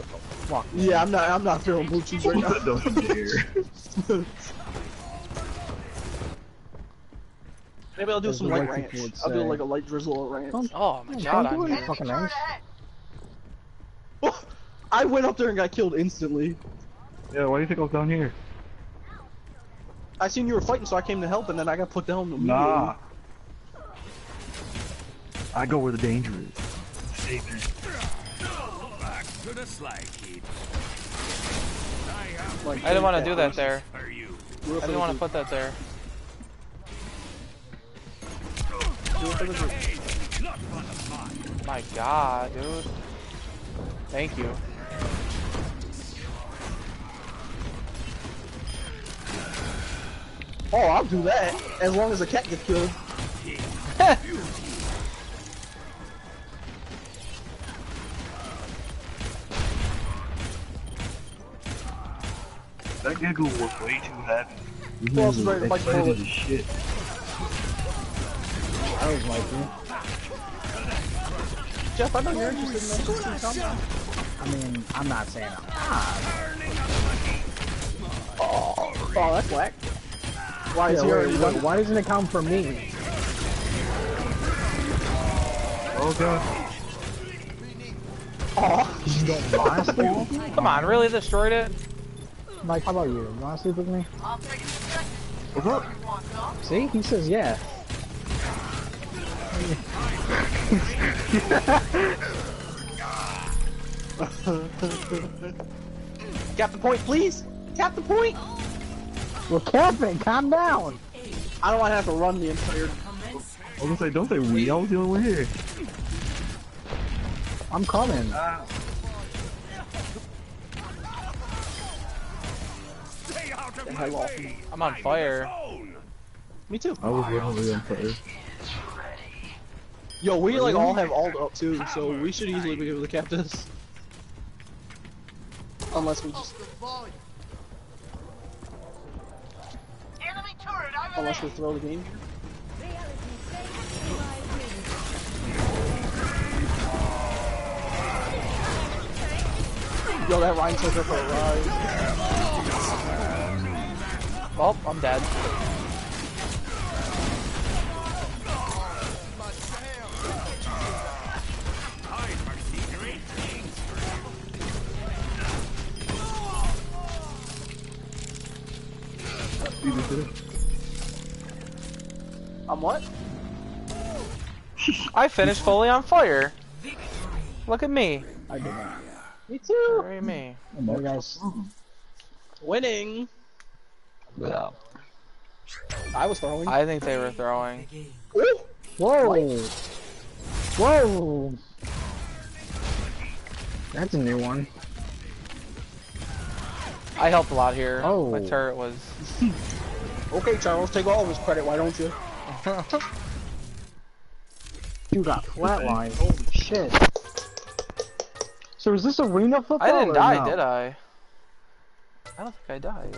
Fuck. Yeah, I'm not. I'm not throwing blue cheese right now. Don't you dare. Maybe I'll do As some light white ranch. I'll do like a light drizzle of ranch. Don't- Oh my Don't god, I'm any fucking ranch. I went up there and got killed instantly. Yeah, why do you think I was down here? I seen you were fighting, so I came to help, and then I got put down immediately. Nah. I go where the danger is. Save me. Back to the slag heap. Like, I didn't want to do that there. Are you? I didn't want to put that there. It for the group. Not fun of mine. My god, dude. Thank you. Oh, I'll do that as long as the cat gets killed. That giggle was way too heavy. This Well, was it's very much excited bullet. as shit. I was like, Jeff, I know you're interested in that. Calm down. I mean, I'm not saying I'm not. Oh, that's whack. Why is Yeah, he wait, already why doesn't it count for me? Oh god. Oh, You don't want to sleep with me? Come on, really destroyed it? Mike, how about you? You want to sleep with me? What's up? See? He says yeah. Cap the point, please. Cap the point. Well, Captain, calm down. I don't want to have to run the entire. I was gonna say, don't say we. I was the only one here. I'm coming. Uh, Stay out of The my hell off way. I'm on fire. Me too. I was literally on fire. Yo, we like all have ult up too, so we should easily be able to cap this. Unless we just, Enemy turret over unless we throw the game. Yo, that Ryan took her for a ride. Oh, I'm dead. I'm what? I finished fully on fire. Look at me. I did not. Me too. Look at me. Hey guys. Winning. Yeah. I was throwing. I think they were throwing. Ooh. Whoa! Whoa! That's a new one. I helped a lot here. Oh. My turret was. Okay, Charles, take all of his credit. Why don't you? You got flatlined. Holy shit. So is this arena football? I didn't or die, no? did I? I don't think I died.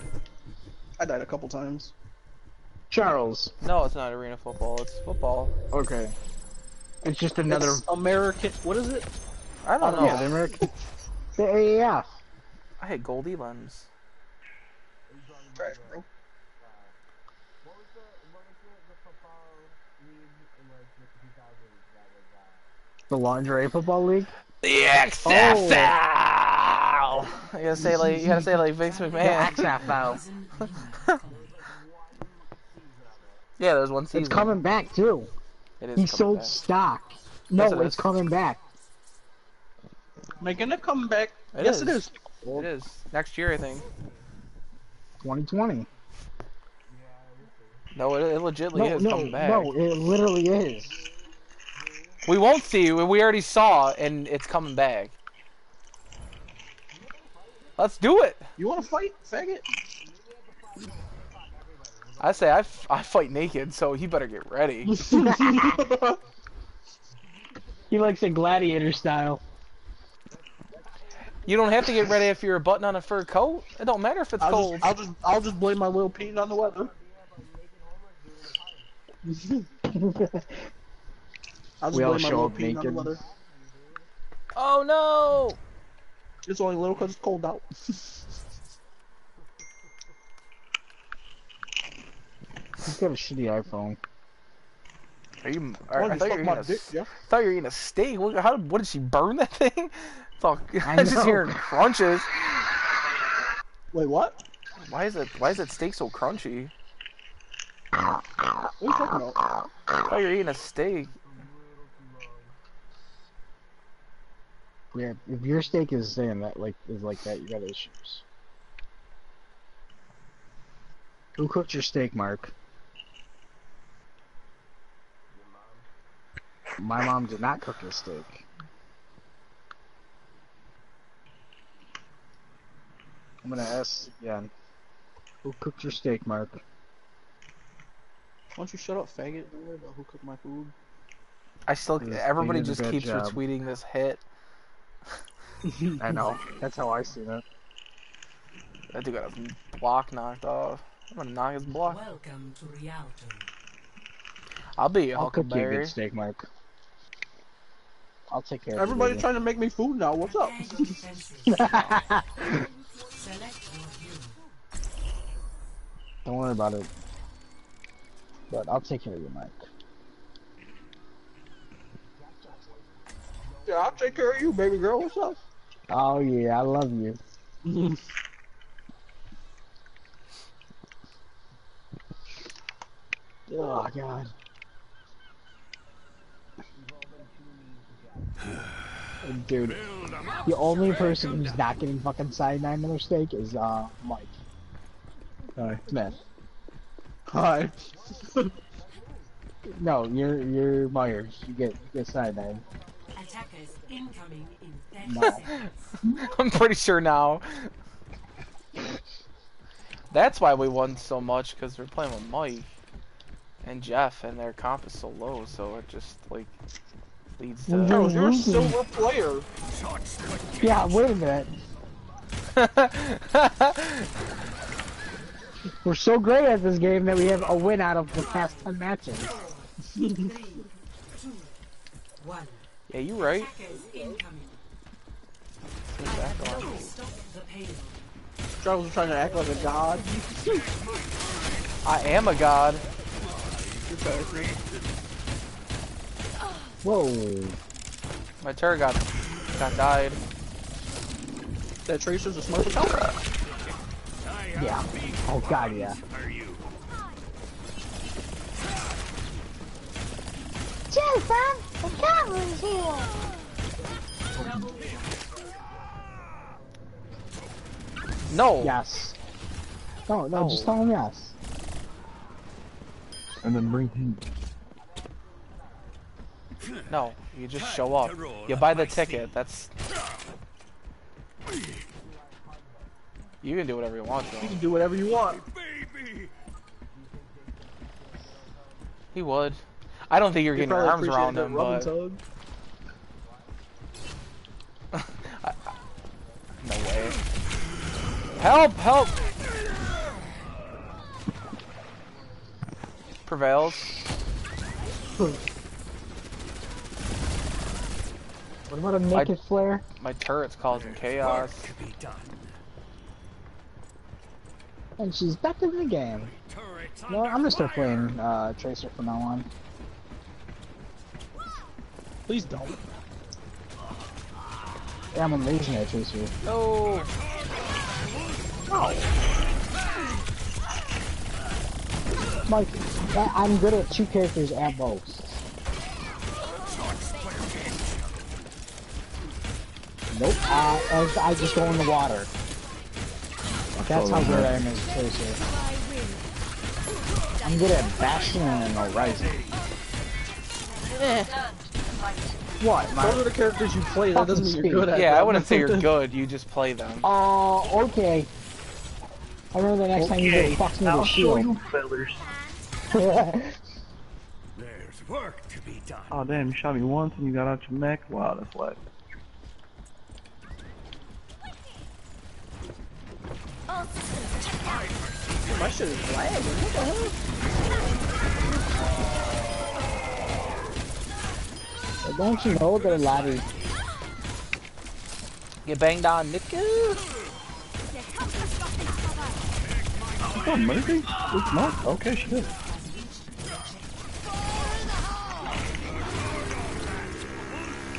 I died a couple times. Charles. No, it's not arena football. It's football. Okay. It's just another. It's American. What is it? I don't Oh, know. Yeah, the American. The AAF. I had gold elims. Trash, bro. The lingerie football league. The oh. XFL. You gotta say like you gotta say like Vince McMahon. The XFL. yeah, there's one season. It's coming back too. It is He sold back. stock. No, Yes, it it's is. coming back. Making a comeback. It yes, is. it is. It is next year, I think. 2020. No, it, it legitly No, is no, coming back. no, it literally is. We won't see. We already saw, and it's coming back. Let's do it. You want to fight, faggot? I say I, f- I fight naked, so he better get ready. He likes it gladiator style. You don't have to get ready if you're a button on a fur coat. It don't matter if it's I'll cold. just, I'll just, I'll just blame my little Pete on the weather. I'll just We all show up Pete naked. weather. Oh no! It's only little because it's cold out. He's got a shitty iPhone. Are you? Are, don't I thought you suck were eating a, dick, s- Jeff? thought you were eating a steak. What, how, what did she burn that thing? Fuck! I I just know. hearing crunches. Wait, what? Why is it? Why is that steak so crunchy? What are you talking about? I thought you were eating a steak. Yeah, if your steak is saying that like is like that, you got issues. Who cooked your steak, Mark? My mom did not cook your steak. I'm gonna ask again. Who cooked your steak, Mark? Why don't you shut up, faggot? Don't worry about who cooked my food. I still. He Everybody just keeps job. retweeting this hit. I know. That's how I see it. That dude got his block knocked off. I'm gonna knock his block. Welcome to Rialto. I'll be I'll cook you a good steak, Mark. I'll take care of Everybody's you. trying to make me food now. What's up? Prepare your defenses. Select your hero. Don't worry about it. But I'll take care of you, Mike. I'll take care of you, baby girl. What's up? Oh yeah, I love you. Oh god. Dude, Build 'em up. the only person who's not getting fucking side nine on their steak is uh Mike Hi. Smith. Hi. No, you're you're Myers. You get you get side nine. Attackers incoming in 30 No. seconds. I'm pretty sure now. That's why we won so much because we're playing with Mike and Jeff, and their comp is so low. So it just like leads to. Charles, you're a silver player. Yeah, wait a minute. We're so great at this game that we have a win out of the past ten matches. Three, two, one. yeah, you right. Attackers incoming. Back on. Stop the payload. Charles was trying to act like a god. I am a god. Whoa. My turret got got died. That Tracer's a smart account. Yeah. Oh god, yeah. Are you? Chill, fam. The cavalry's here. No. Yes. No, no, No. just tell him yes. And then bring him. No. You just show up. You buy the ticket. That's. You can do whatever you want, You can do whatever you want. He would. I don't think you're getting your arms around that him, but tug. no way. Help! Help! Prevails. What about a naked flare? My turret's causing chaos. Be done. And she's back in the game. No, I'm gonna start playing uh, Tracer from now on. Please don't. Yeah, I'm amazing at Tracer. No! No! Mike, I- I'm good at two characters at most. Nope. Uh, as I just go in the water. That's how good I am as Tracer. I'm good at Bastion and Horizon. What? My, Those are the characters you play. That doesn't mean Fucking you're good at Yeah, I wouldn't say you're good, you just play them. Oh, okay. I remember the next time you did fucks me with a shield. feathers. There's work to be done. Oh damn, you shot me once and you got out your mech? Wow, that's whack. My shit is lagging. What the hell? But don't you know that a lot of Get banged on, Niku! Oh, Murphy? It's not. Okay, she did.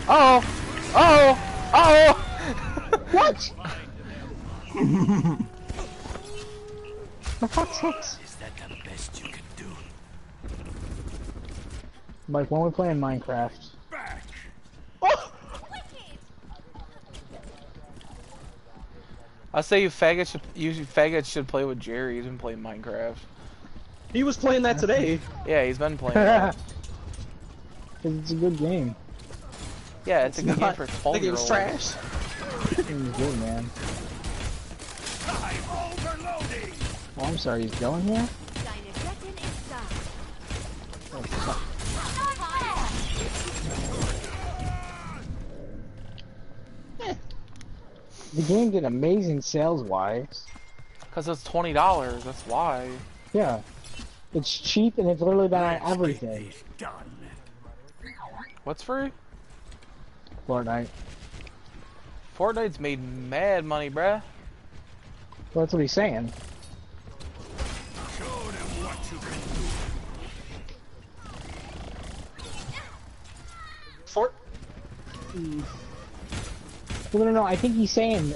Oh! Oh! Oh! what? For fuck's sakes. Is that the best you can do? Mike, when we're playing Minecraft, Back. Oh! I say you faggots should you faggots should play with Jerry. He's been playing Minecraft. He was playing that today. Yeah, he's been playing. that. it's a good game. Yeah, it's, a good game not- for I twelve think it year was olds. trash. It's good, man. I'm overloading. Oh, I'm sorry, he's going here? The game did amazing sales wise. Cause it's twenty dollars. That's why. Yeah. It's cheap and it's literally been on everything. done. What's free? Fortnite. Fortnite's made mad money, bruh. Well, that's what he's saying. Show them what you can do. Fort. Well, no, no, no, I think he's saying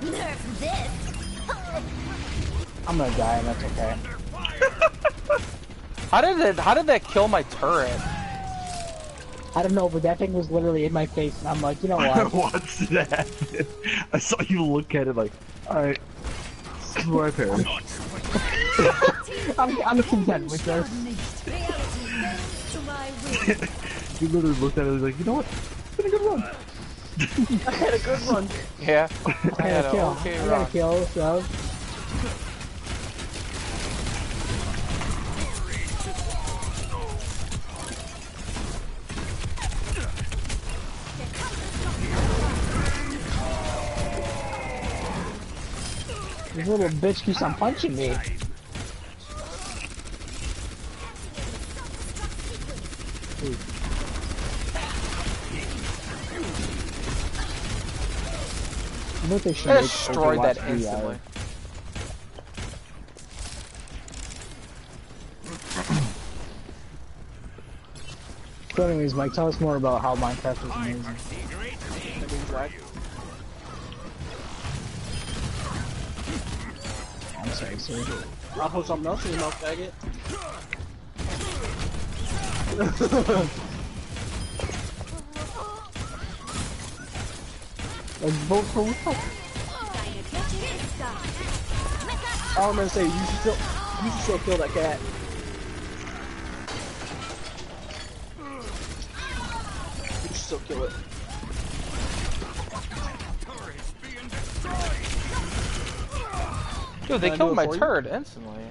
Nerf this. I'm gonna die and that's okay. How did it? How did that kill my turret? I don't know, but that thing was literally in my face and I'm like, you know what? watched that. I saw you look at it like, alright, this is where I perish. I'm, I'm content with this. You literally looked at it and was like, you know what? It's been a good run. I had a good run. Yeah. I had got a a kill. okay I got run. a kill, so. This little bitch keeps on punching me. What they should I make destroyed that Overwatch instantly. So anyways, Mike, tell us more about how Minecraft is I amazing. foresee great things for you. I'm sorry, sir. I'll put something else in your mouth, faggot. Like, vote for what? All I'm gonna say, you should still, you should still kill that cat. You should still kill it. Turret's being destroyed. Dude, they Can I do killed my for you? turret instantly.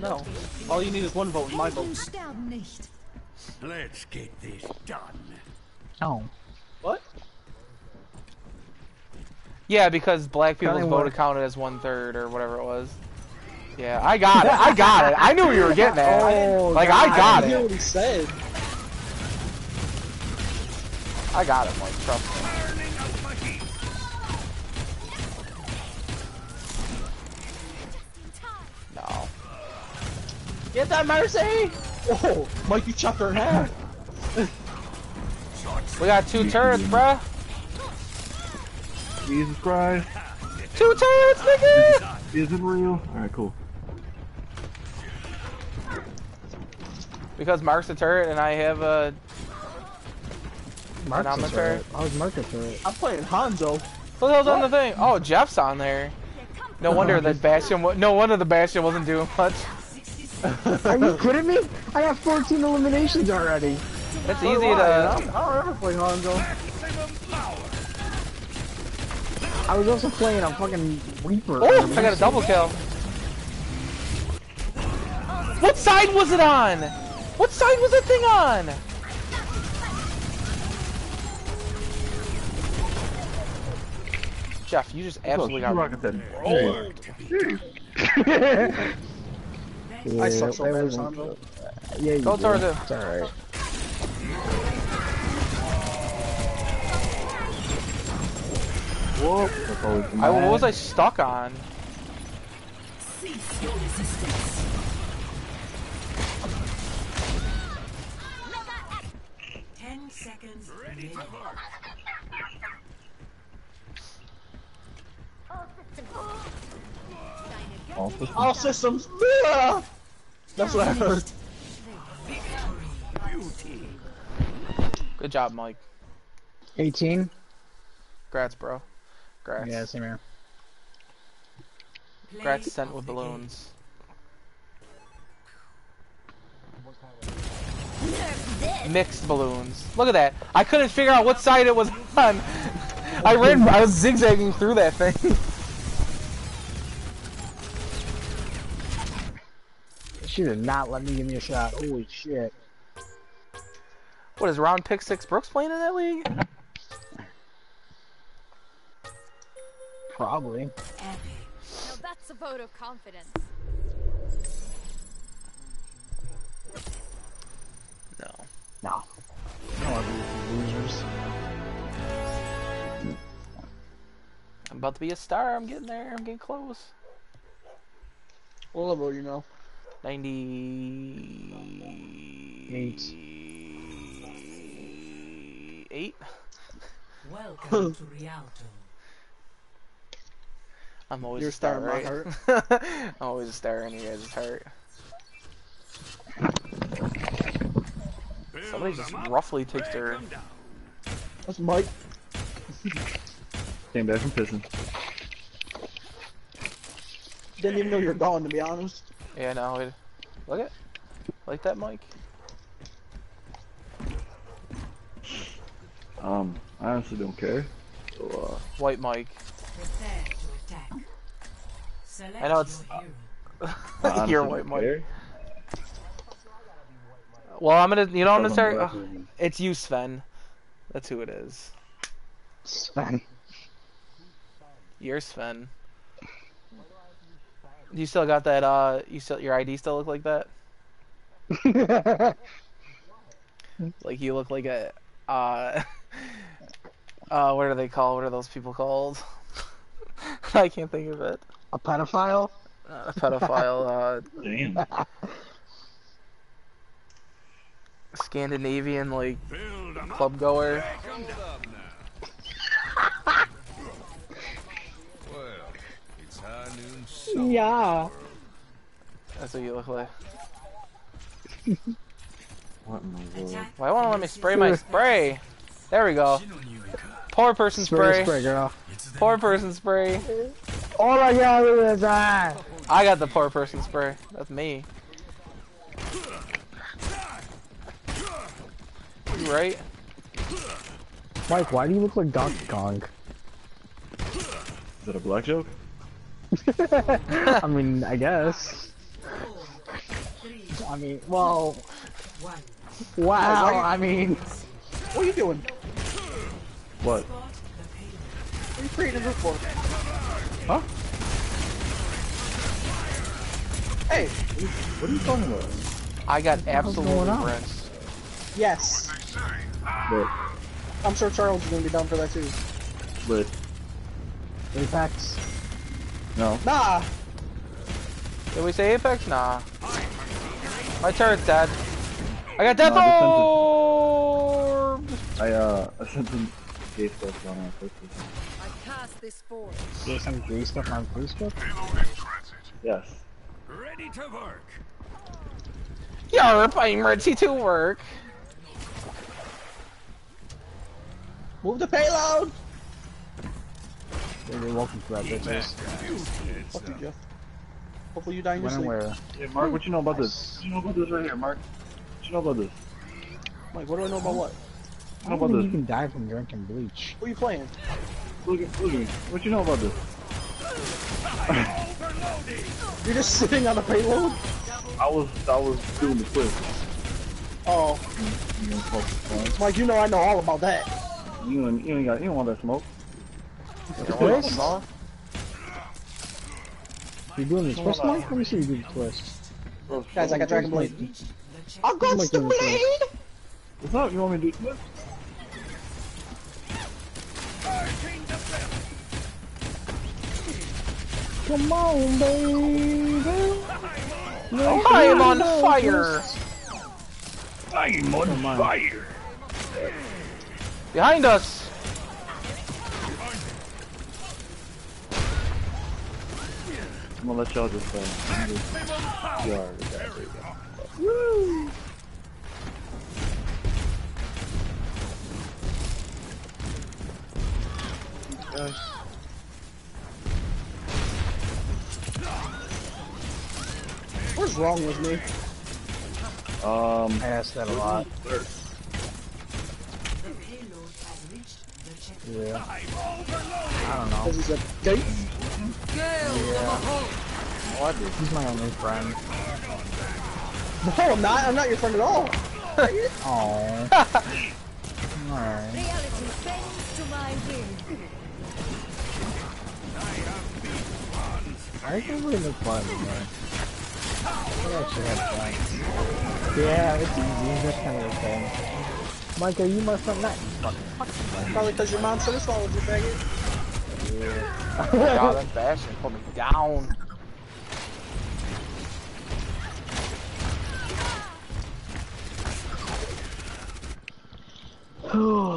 No. All you need is one vote my vote. Let's get this done. Oh. What? Yeah, because black people's vote work. counted as one third or whatever it was. Yeah, I got it. I got it. I knew you were getting at. Oh, like I got I didn't hear what he said. I got it, Mike. Trust me. Burning up my heat. No. Get that Mercy! Oh, Mike, you chopped her in half. We got two turrets, bruh. Jesus Christ. Two turrets, nigga. Is it real? Alright, cool. Because Mark's a turret and I have a. Mark's I'm a a turret. Oh, I was Mark a turret. I'm playing Hanzo. What the hell's on the thing? Oh, Jeff's on there. No wonder that Bastion. wa- No wonder the Bastion wasn't doing much. Are you kidding me? I have 14 eliminations already. It's easy I, to. I don't, I don't ever play Hanzo. Maximum. I was also playing a fucking Reaper. Oh, I got a double kill. What side was it on? What side was that thing on? Jeff, you just absolutely got Rocket then. Yeah, I suck so that bad at wasn't- uh, Yeah, you Go do. towards it. It's alright. Whoa. I, what was I stuck on? Cease your resistance. Ten seconds. Ready to work. All systems. Yeah! That's what I heard. Good job, Mike. 18. Grats, bro. Grats. Yeah, same here. Play Grats sent with balloons. Mixed balloons. Look at that. I couldn't figure out what side it was on. I ran. I was zigzagging through that thing. She did not let me give me a shot. Holy shit. What is round pick six Brooks playing in that league? Probably. Epic. Now that's a vote of confidence. No. No. I don't want to be with these losers. I'm about to be a star. I'm getting there. I'm getting close. What level you know? 98. Welcome to Rialto. I'm always You're a star, a star in right? my I'm always a star in you guys' heart. Somebody just roughly takes break their. 'em down. That's Mike. Came back from pissing. Didn't even know you were gone, to be honest. Yeah, no, it, look it. Like that, Mike. Um, I honestly don't care. So, uh, White Mike. Prepare to attack. Select I know it's- your hero. I honestly You're white Mike. care. Well, I'm gonna. You know, I'm gonna Because start. I'm uh, it's you, Sven. That's who it is. Sven. You're Sven. You still got that? Uh, you still your ID still look like that? Like you look like a. Uh, uh, what are they called? What are those people called? I can't think of it. a pedophile? Uh, a pedophile. Uh, Damn. Scandinavian like Build 'em up, club goer. break 'em down. Well, it's high noon sun. Yeah. That's what you look like. What in the world? Why won't it let me spray my spray? There we go. Poor person Spray, spray. spray, girl. Poor person spray. Oh my god, look at that. I got the poor person spray. That's me. You right? Mike, why do you look like Donkey Kong? Is that a black joke? I mean, I guess. I mean, well, wow, I mean, What are you doing? What? Spot the payload. What are you creating a group for? Huh? Hey, What are you talking about? I got absolutely going rinsed. yes. But, I'm sure Charles is gonna be down for that too. but, Apex. No. Nah, Did we say Apex? Nah. My turret's dead. I got Death No, I sent. Orb! I, uh, I sent some gay stuff on our Facebook. I cast this force. There's some gay stuff on Facebook. Yes. Ready to work. Yarp, I'm ready to work. move the payload. You're welcome for that, bitches. Fuck you, Jeff. Hopefully you die in your sleep. where? Hey, Mark, what you know about this? What you know about this right here, Mark? What you know about this? Mike, what do I know about what? What I you know don't about think you can die from drinking bleach. What are you playing? Look at, look at me. What you know about this? You're just sitting on a payload? I was, I was doing the twist. Oh, You know. Mike, you know I know all about that. You ain't, you ain't got, you don't want that smoke. Twist? You doing the twist, Mike? Let me see you do the twist. Guys, I got Dragon Blade. Reach. I got Mike the doing blade! What's up? You want me to do twist? Come on, baby. I am on fire! I'm on fire. Behind us! I'm gonna let y'all just, uh, Woo! What's wrong with me? Um, I ask that a lot. Yeah. I'm don't know. Because he's a gay. What? Oh, he's my only friend. No, I'm not. I'm not your friend at all. Oh. Alright. Reality bends to my will. I think we look fun, man. I actually had fun. Yeah, it's easy. That's kind of the thing. Michael, you must have not. Fucking fucking Probably because your mom should have swallowed you, faggot. God, that Bastion put me down.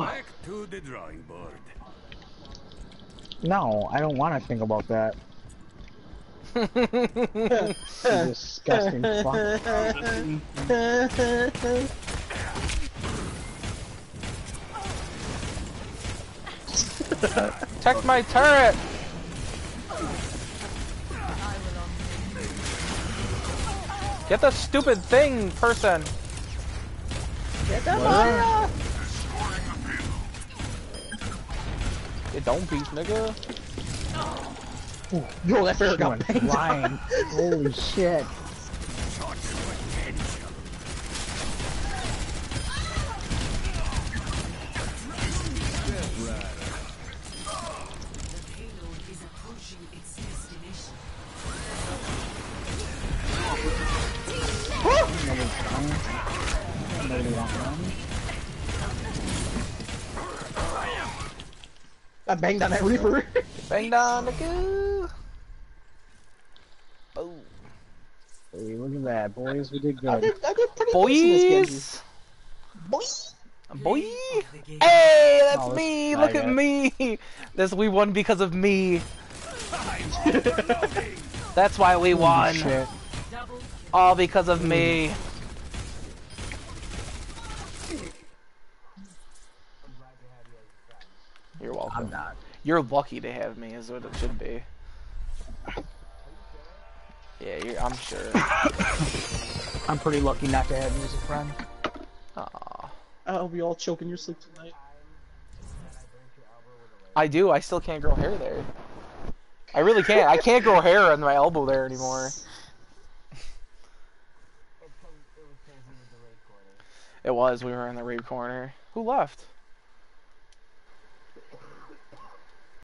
Back to the drawing board. No, I don't want to think about that. Disgusting fuck. Protect my turret! Get the stupid thing, person! Get the fire! It don't beat, nigga. Yo, that fire got Went flying. Holy shit. I down that Reaper. Bang down, nigga! Boom. Hey, look at that, boys. We did I good. did, I did pretty decent in this Boys! game. Boy! Of. Hey, that's Oh, me! I Look at got- me! This we won because of me. That's why we won. Shit. All because of me. You're welcome. I'm welcome. not. You're lucky to have me, is what it should be. Yeah, you're, I'm sure. I'm pretty lucky not to have you as a friend. Aw. I'll be all choking your sleep tonight. I do. I still can't grow hair there. I really can't. I can't grow hair on my elbow there anymore. It was. We were in the rape corner. Who left?